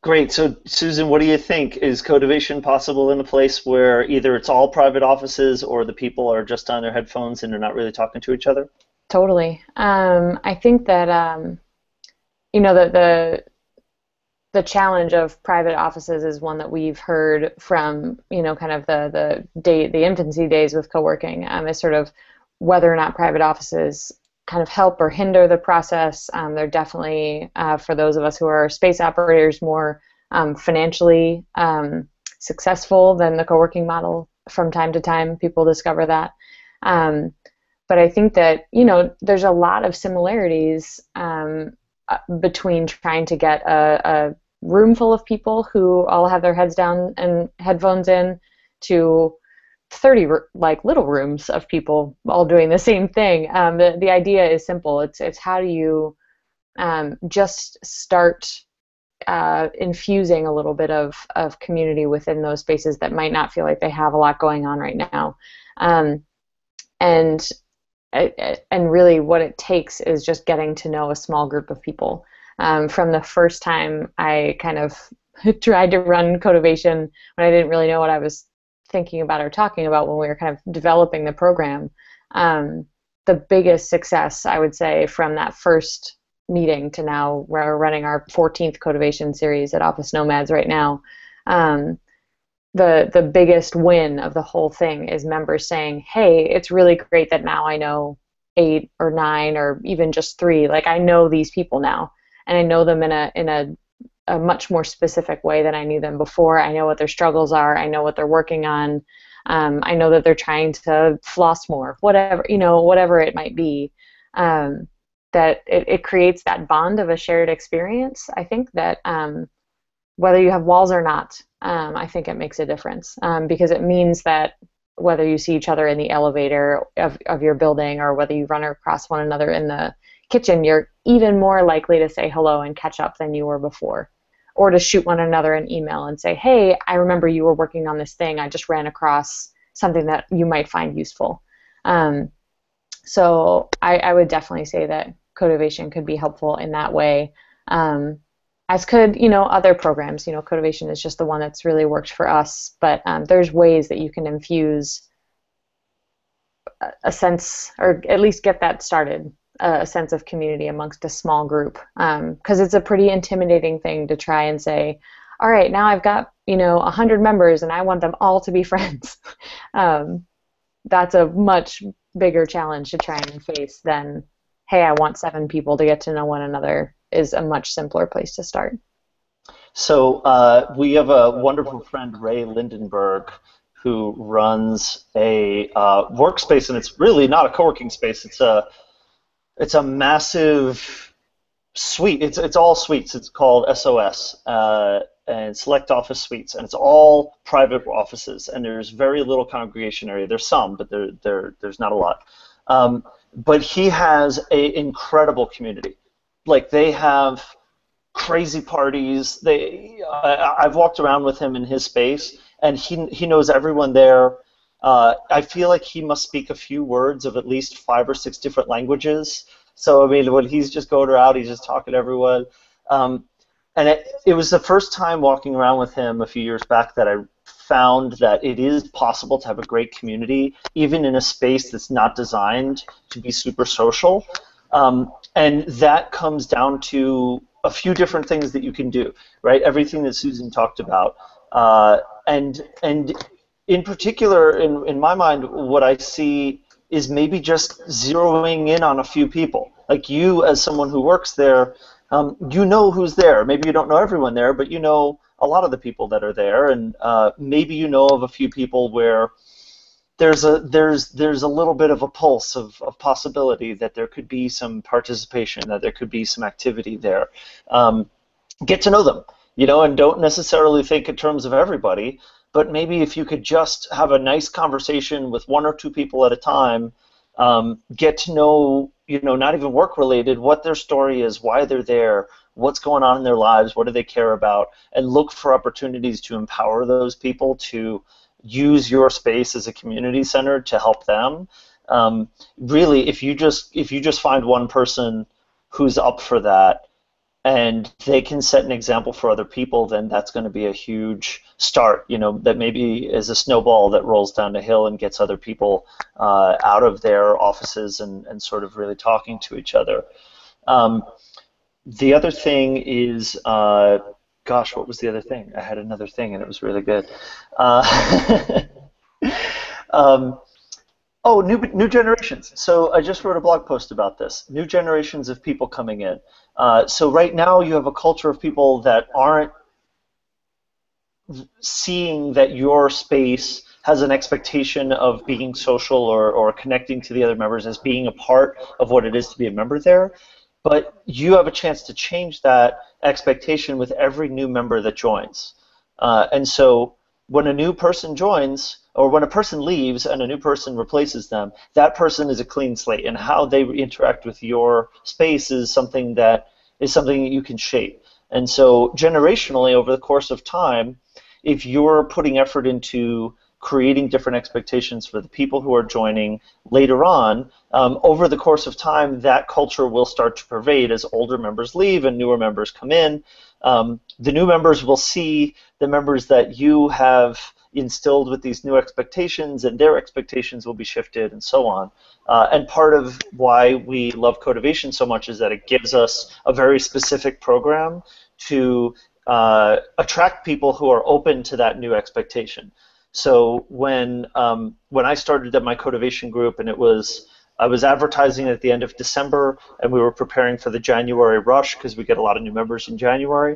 Great. So, Susan, what do you think? Is Cotivation possible in a place where either it's all private offices or the people are just on their headphones and they're not really talking to each other? Totally. Um, I think that um, you know the the the challenge of private offices is one that we've heard from you know kind of the the day the infancy days with co-working um, is sort of whether or not private offices kind of help or hinder the process. Um, they're definitely, uh, for those of us who are space operators, more um, financially um, successful than the co-working model. From time to time, people discover that. Um, but I think that you know there's a lot of similarities um, uh, between trying to get a, a room full of people who all have their heads down and headphones in to 30 like little rooms of people all doing the same thing. Um, the, the idea is simple. It's, it's how do you um, just start uh, infusing a little bit of, of community within those spaces that might not feel like they have a lot going on right now. Um, and and really what it takes is just getting to know a small group of people. Um, from the first time I kind of tried to run Cotivation when I didn't really know what I was thinking about or talking about when we were kind of developing the program. Um, the biggest success, I would say, from that first meeting to now, we're running our 14th Cotivation series at Office Nomads right now. Um, the the biggest win of the whole thing is members saying, "Hey, it's really great that now I know eight or nine or even just three. Like I know these people now, and I know them in a in a a much more specific way than I knew them before. I know what their struggles are. I know what they're working on. Um, I know that they're trying to floss more, whatever you know, whatever it might be. Um, that it, it, creates that bond of a shared experience. I think that um, whether you have walls or not, um, I think it makes a difference um, because it means that whether you see each other in the elevator of, of your building or whether you run across one another in the kitchen, you're even more likely to say hello and catch up than you were before or to shoot one another an email and say, hey, I remember you were working on this thing. I just ran across something that you might find useful. Um, so I, I, would definitely say that Cotivation could be helpful in that way. Um, as could you know other programs. You know, Cotivation is just the one that's really worked for us. But um, there's ways that you can infuse a sense, or at least get that started a sense of community amongst a small group because um, it's a pretty intimidating thing to try and say all right now i've got you know 100 members and i want them all to be friends um, that's a much bigger challenge to try and face than hey i want seven people to get to know one another is a much simpler place to start so uh, we have a wonderful friend ray lindenberg who runs a uh, workspace, and it's really not a co-working space. It's a it's a massive suite. It's it's all suites. It's called SOS uh, and Select Office Suites, and it's all private offices. And there's very little congregation area. There's some, but there there there's not a lot. Um, but he has an incredible community. Like they have crazy parties. They uh, I've walked around with him in his space and he he knows everyone there. Uh, I feel like he must speak a few words of at least five or six different languages. So I mean, when he's just going around, he's just talking to everyone. Um, and it, it was the first time walking around with him a few years back that I found that it is possible to have a great community, even in a space that's not designed to be super social. Um, and that comes down to a few different things that you can do, right? Everything that Susan talked about. Uh, and and in particular, in, in my mind, what I see is maybe just zeroing in on a few people. Like you, as someone who works there, um, you know who's there. Maybe you don't know everyone there, but you know a lot of the people that are there, and uh, maybe you know of a few people where there's a there's there's a little bit of a pulse of, of possibility that there could be some participation, that there could be some activity there. Um, get to know them you know, and don't necessarily think in terms of everybody, but maybe if you could just have a nice conversation with one or two people at a time, um, get to know, you know, not even work related, what their story is, why they're there, what's going on in their lives, what do they care about, and look for opportunities to empower those people to use your space as a community center to help them. Um, really, if you just if you just find one person who's up for that, and they can set an example for other people, then that's going to be a huge start. You know, that maybe is a snowball that rolls down the hill and gets other people uh, out of their offices and, and sort of really talking to each other. Um, the other thing is, uh, gosh, what was the other thing? I had another thing and it was really good. Uh, um, Oh, new new generations. So I just wrote a blog post about this. New generations of people coming in. Uh, so right now you have a culture of people that aren't seeing that your space has an expectation of being social or, or connecting to the other members as being a part of what it is to be a member there. But you have a chance to change that expectation with every new member that joins. Uh, and so when a new person joins, or when a person leaves and a new person replaces them, that person is a clean slate, and how they interact with your space is something that is something that you can shape. And so, generationally, over the course of time, if you're putting effort into creating different expectations for the people who are joining later on, um, over the course of time, that culture will start to pervade as older members leave and newer members come in. Um, the new members will see the members that you have instilled with these new expectations, and their expectations will be shifted, and so on. Uh, and part of why we love Cotivation so much is that it gives us a very specific program to uh, attract people who are open to that new expectation. So when um, when I started at my Cotivation group, and it was I was advertising at the end of December, and we were preparing for the January rush because we get a lot of new members in January.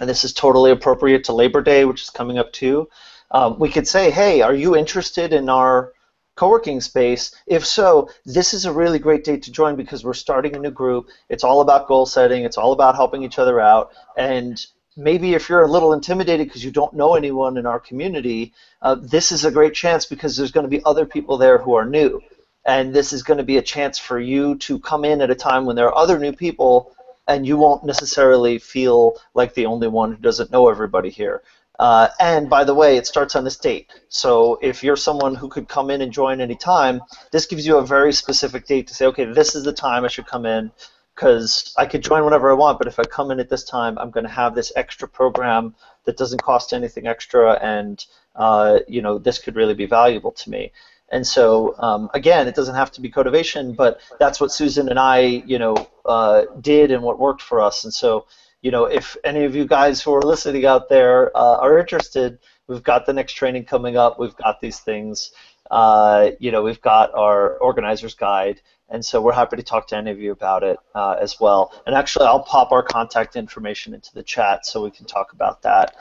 And this is totally appropriate to Labor Day, which is coming up too um, we could say, hey, are you interested in our co-working space? If so, this is a really great date to join because we're starting a new group. It's all about goal setting. It's all about helping each other out. And maybe if you're a little intimidated because you don't know anyone in our community, uh, this is a great chance because there's going to be other people there who are new. And this is going to be a chance for you to come in at a time when there are other new people and you won't necessarily feel like the only one who doesn't know everybody here. Uh, and by the way, it starts on this date. So if you're someone who could come in and join any time, this gives you a very specific date to say, okay, this is the time I should come in because I could join whenever I want, but if I come in at this time, I'm going to have this extra program that doesn't cost anything extra, and uh, you know this could really be valuable to me. And so um, again, it doesn't have to be Cotivation, but that's what Susan and I, you know, uh, did and what worked for us. And so, you know, if any of you guys who are listening out there uh, are interested, we've got the next training coming up. We've got these things. Uh, you know, we've got our organizer's guide, and so we're happy to talk to any of you about it uh, as well. And actually, I'll pop our contact information into the chat so we can talk about that.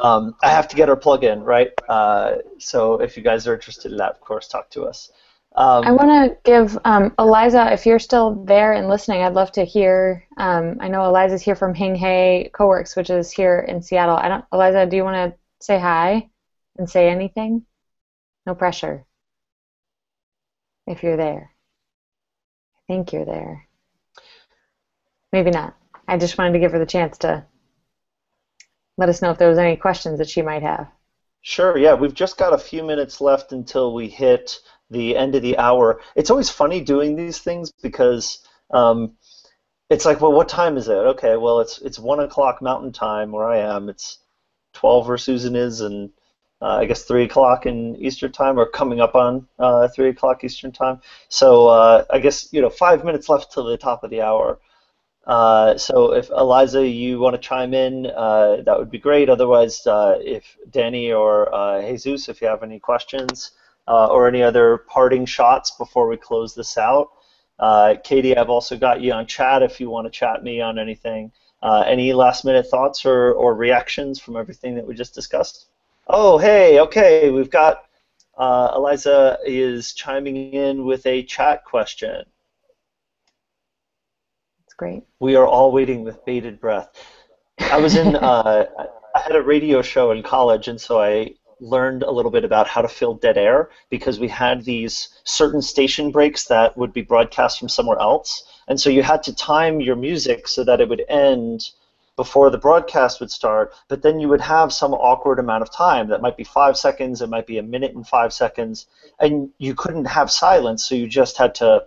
Um, I have to get our plug-in, right? Uh, so if you guys are interested in that, of course, talk to us. Um, I want to give um, Eliza, if you're still there and listening, I'd love to hear. Um, I know Eliza's here from Hing Hay Coworks, which is here in Seattle. I don't, Eliza, do you want to say hi and say anything? No pressure. If you're there, I think you're there. Maybe not. I just wanted to give her the chance to let us know if there was any questions that she might have. Sure, yeah. We've just got a few minutes left until we hit the end of the hour. It's always funny doing these things because um, it's like, well, what time is it? Okay, well, it's it's one o'clock Mountain Time where I am. It's twelve where Susan is, and uh, I guess three o'clock in Eastern Time, or coming up on uh, three o'clock Eastern Time. So uh, I guess you know five minutes left till the top of the hour. Uh, so if Eliza, you want to chime in, uh, that would be great. Otherwise, uh, if Danny or Jesus, if you have any questions uh, or any other parting shots before we close this out. Katie, I've also got you on chat if you want to chat me on anything. any last minute thoughts or, or reactions from everything that we just discussed? Oh, hey, okay, we've got Eliza is chiming in with a chat question That's great. We are all waiting with bated breath. I was in, uh, I had a radio show in college, and so I learned a little bit about how to fill dead air because we had these certain station breaks that would be broadcast from somewhere else. And so you had to time your music so that it would end before the broadcast would start, but then you would have some awkward amount of time. That might be five seconds, it might be a minute and five seconds, and you couldn't have silence, so you just had to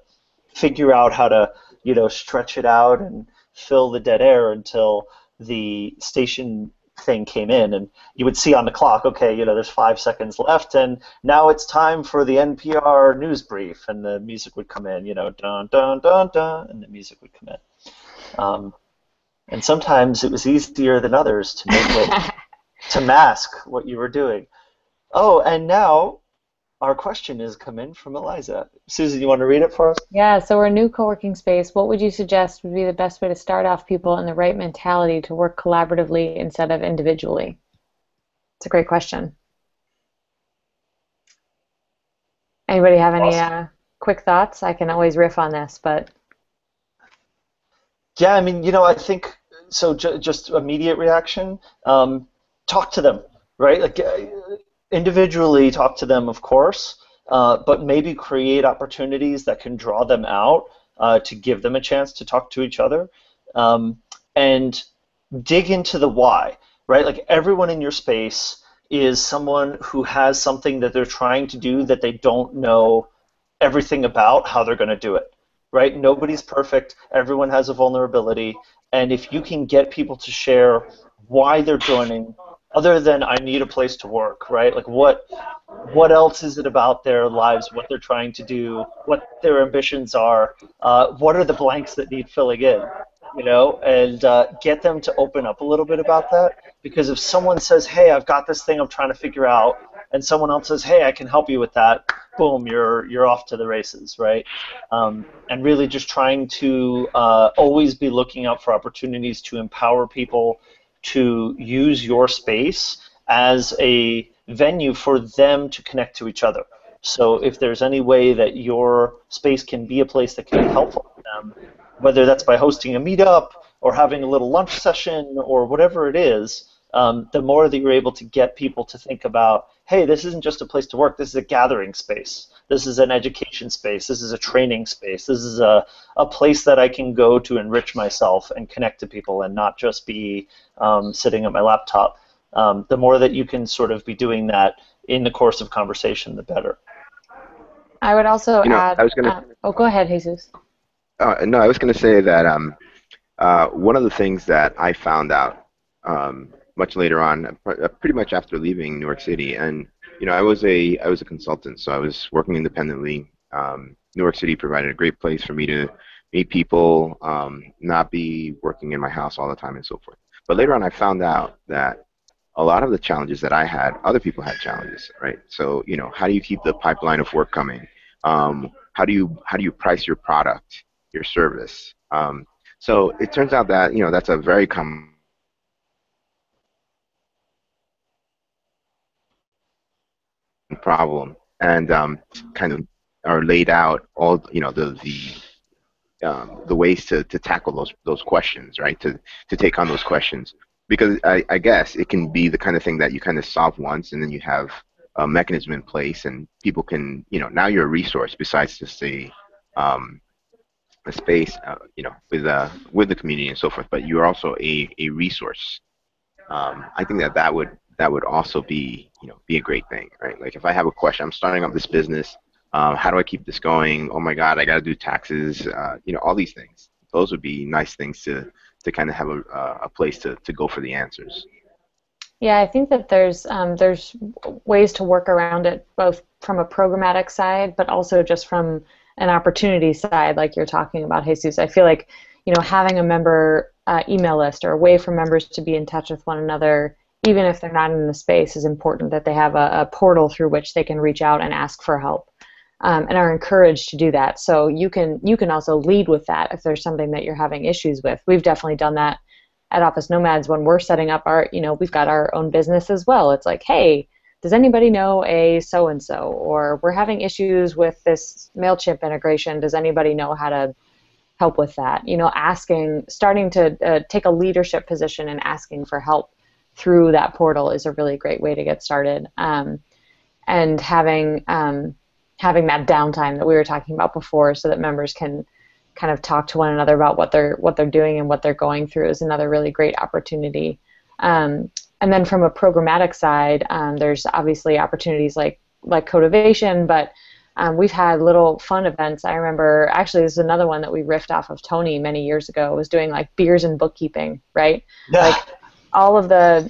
figure out how to you know, stretch it out and fill the dead air until the station thing came in and you would see on the clock okay you know there's five seconds left and now it's time for the npr news brief and the music would come in you know dun dun dun dun and the music would come in. Um, and sometimes it was easier than others to make it to mask what you were doing. Oh and now our question is come in from Eliza. Susan, you want to read it for us? Yeah, so we're a new co-working space. What would you suggest would be the best way to start off people in the right mentality to work collaboratively instead of individually? It's a great question. Anybody have any awesome. uh, quick thoughts? I can always riff on this, but yeah, I mean, you know, I think so. Ju- just immediate reaction. Um, talk to them, right? Like uh, individually talk to them, of course, uh, but maybe create opportunities that can draw them out uh, to give them a chance to talk to each other um, and dig into the why, right? Like everyone in your space is someone who has something that they're trying to do that they don't know everything about how they're going to do it, right? Nobody's perfect. Everyone has a vulnerability. And if you can get people to share why they're joining, other than I need a place to work, right? Like what what else is it about their lives, what they're trying to do, what their ambitions are, uh, what are the blanks that need filling in, you know, and uh, get them to open up a little bit about that. Because if someone says, "Hey, I've got this thing I'm trying to figure out," and someone else says, "Hey, I can help you with that," boom, you're you're off to the races, right? Um, and really just trying to uh, always be looking out for opportunities to empower people to use your space as a venue for them to connect to each other. So if there's any way that your space can be a place that can be helpful for them, whether that's by hosting a meetup or having a little lunch session or whatever it is, um, the more that you're able to get people to think about, hey, this isn't just a place to work, this is a gathering space. This is an education space. This is a training space. This is a, a place that I can go to enrich myself and connect to people and not just be um, sitting at my laptop. Um, the more that you can sort of be doing that in the course of conversation, the better. I would also you know, add. I was gonna, uh, oh, go ahead, Jesus. Uh, no, I was going to say that um, uh, one of the things that I found out um, much later on, uh, pretty much after leaving New Work City, and you know, I was a I was a consultant, so I was working independently. Um, New Work City provided a great place for me to meet people, um, not be working in my house all the time, and so forth. But later on, I found out that a lot of the challenges that I had, other people had challenges, right? So, you know, how do you keep the pipeline of work coming? Um, how do you how do you price your product, your service? Um, so it turns out that you know that's a very common problem, and um, kind of are laid out all you know the the um, the ways to, to tackle those those questions, right? To to take on those questions, because I, I guess it can be the kind of thing that you kind of solve once, and then you have a mechanism in place, and people can you know now you're a resource besides just a um, a space, uh, you know, with uh, with the community and so forth. But you're also a, a resource. Um, I think that that would that would also be you know be a great thing, right? Like if I have a question, I'm starting up this business. Um, how do I keep this going? Oh my God, I got to do taxes. Uh, you know, all these things. Those would be nice things to to kind of have a, a place to, to go for the answers. Yeah, I think that there's um, there's ways to work around it, both from a programmatic side, but also just from an opportunity side, like you're talking about, Jesus. I feel like you know having a member uh, email list or a way for members to be in touch with one another even if they're not in the space, is important that they have a, a portal through which they can reach out and ask for help, um, and are encouraged to do that. So you can you can also lead with that if there's something that you're having issues with. We've definitely done that at Office Nomads when we're setting up our you know we've got our own business as well. It's like hey. Does anybody know a so and so? Or we're having issues with this MailChimp integration. Does anybody know how to help with that? You know, asking, starting to uh, take a leadership position and asking for help through that portal is a really great way to get started. Um, and having um, having that downtime that we were talking about before, so that members can kind of talk to one another about what they're what they're doing and what they're going through, is another really great opportunity. Um, and then from a programmatic side, um, there's obviously opportunities like like Cotivation, but um, we've had little fun events. I remember actually this is another one that we riffed off of Tony many years ago. Was doing like beers and bookkeeping, right? Yeah. Like all of the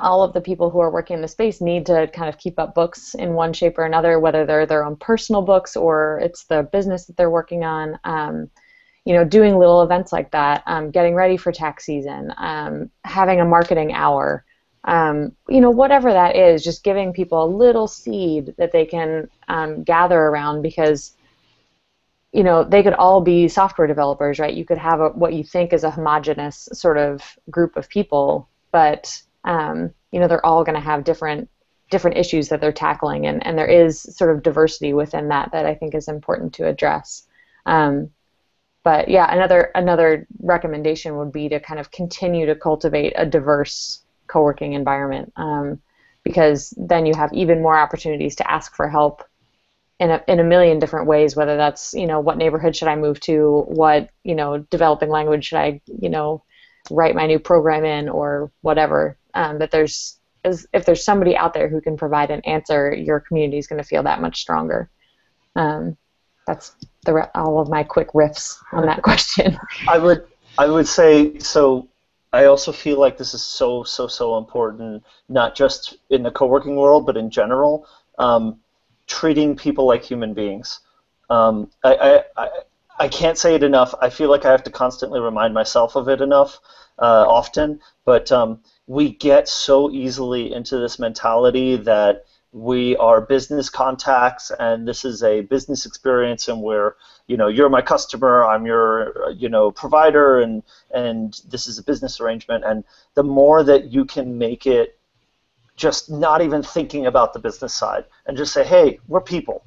all of the people who are working in the space need to kind of keep up books in one shape or another, whether they're their own personal books or it's the business that they're working on. Um, you know, doing little events like that, um, getting ready for tax season, um, having a marketing hour, um, you know, whatever that is, just giving people a little seed that they can um, gather around because you know, they could all be software developers, right? You could have a, what you think is a homogenous sort of group of people, but um, you know, they're all going to have different different issues that they're tackling, and, and there is sort of diversity within that that I think is important to address. Um, but yeah, another another recommendation would be to kind of continue to cultivate a diverse co-working environment, um, because then you have even more opportunities to ask for help in a, in a million different ways whether that's you know what neighborhood should i move to what you know developing language should i you know write my new program in or whatever. Um, that there's if there's somebody out there who can provide an answer your community is going to feel that much stronger. Um, that's the all of my quick riffs on that question. I would i would say so i also feel like this is so so so important not just in the co-working world but in general. Um, treating people like human beings. Um, I, I, I can't say it enough. I feel like I have to constantly remind myself of it enough, uh, often. But um, we get so easily into this mentality that we are business contacts and this is a business experience and we're you know you're my customer i'm your you know provider and and this is a business arrangement and the more that you can make it just not even thinking about the business side and just say, hey, we're people,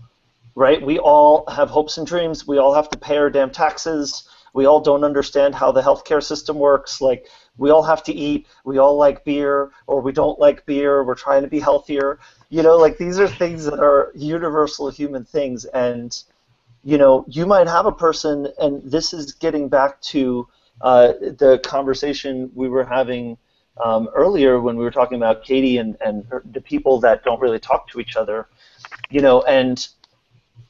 right? We all have hopes and dreams. We all have to pay our damn taxes. We all don't understand how the healthcare system works. Like, we all have to eat. We all like beer, or we don't like beer. We're trying to be healthier. You know, like these are things that are universal human things. And, you know, you might have a person, and this is getting back to uh, the conversation we were having um, earlier when we were talking about Katie and, and her, the people that don't really talk to each other, you know, and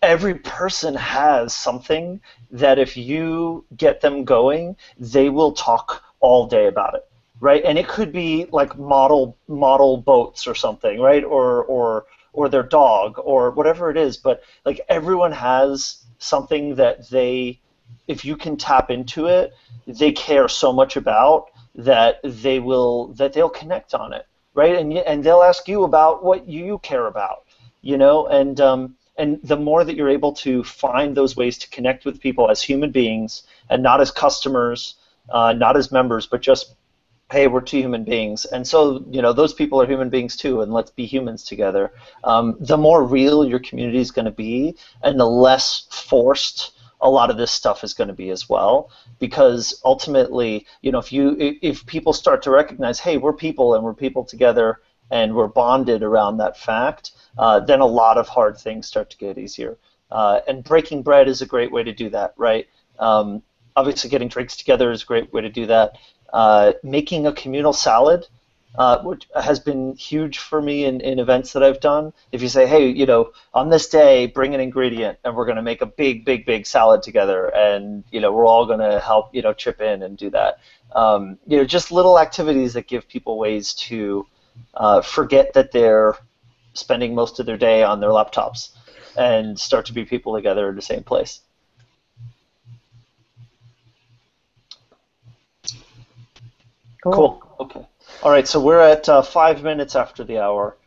every person has something that if you get them going, they will talk all day about it, right? And it could be like model model boats or something, right? Or or or their dog or whatever it is. But like everyone has something that they, if you can tap into it, they care so much about that they will that they'll connect on it, right? And and they'll ask you about what you care about, you know, and um, and the more that you're able to find those ways to connect with people as human beings and not as customers, uh, not as members, but just hey, we're two human beings, and so you know those people are human beings too, and let's be humans together. Um, the more real your community is going to be, and the less forced a lot of this stuff is going to be as well. Because ultimately you know if you if people start to recognize hey we're people and we're people together and we're bonded around that fact uh, then a lot of hard things start to get easier. Uh, and breaking bread is a great way to do that right? Um, obviously getting drinks together is a great way to do that. Uh, making a communal salad, uh, which has been huge for me in, in events that I've done. If you say, hey, you know, on this day, bring an ingredient, and we're going to make a big, big, big salad together, and you know, we're all going to help, you know, chip in and do that. Um, you know, just little activities that give people ways to uh, forget that they're spending most of their day on their laptops and start to be people together in the same place. Cool. cool. Okay. All right. So we're at uh, five minutes after the hour.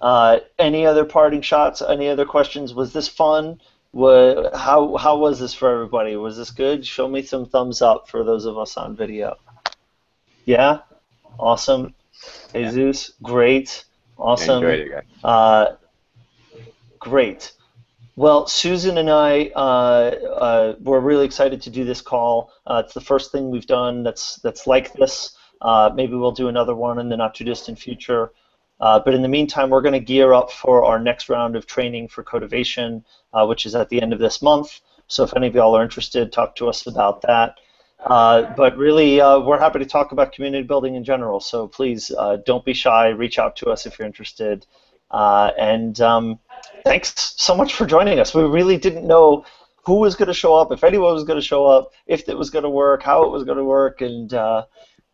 Uh, any other parting shots? Any other questions? Was this fun? What, how how was this for everybody? Was this good? Show me some thumbs up for those of us on video. Yeah. Awesome. Jesus, great. Awesome. It. Uh, great. Well, Susan and I uh, uh, were really excited to do this call. Uh, it's the first thing we've done that's that's like this. Uh, maybe we'll do another one in the not too distant future. Uh, but in the meantime, we're going to gear up for our next round of training for Cotivation, uh, which is at the end of this month. So if any of y'all are interested, talk to us about that. Uh, but really, uh, we're happy to talk about community building in general. So please uh, don't be shy. Reach out to us if you're interested. and um, thanks so much for joining us. We really didn't know who was going to show up, if anyone was going to show up, if it was going to work, how it was going to work, and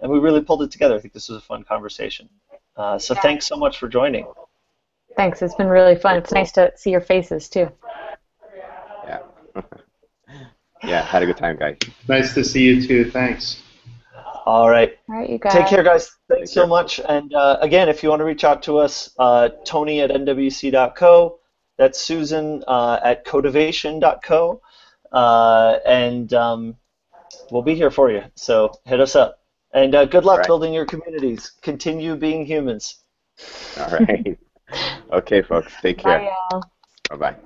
and we really pulled it together. I think this was a fun conversation. Uh, so yeah. thanks so much for joining. Thanks. It's been really fun. It's nice to see your faces too. Yeah. yeah. Had a good time, guys. Nice to see you too. Thanks. All right. All right, you guys. Take care, guys. Thanks Take so care. much. And uh, again, if you want to reach out to us, uh, Tony at nwc.co. That's Susan uh, at cotivation.co. Uh, and um, we'll be here for you. So hit us up. And uh, good luck right. building your communities. Continue being humans. All right. okay, folks. Take care. Bye, Bye-bye. Bye.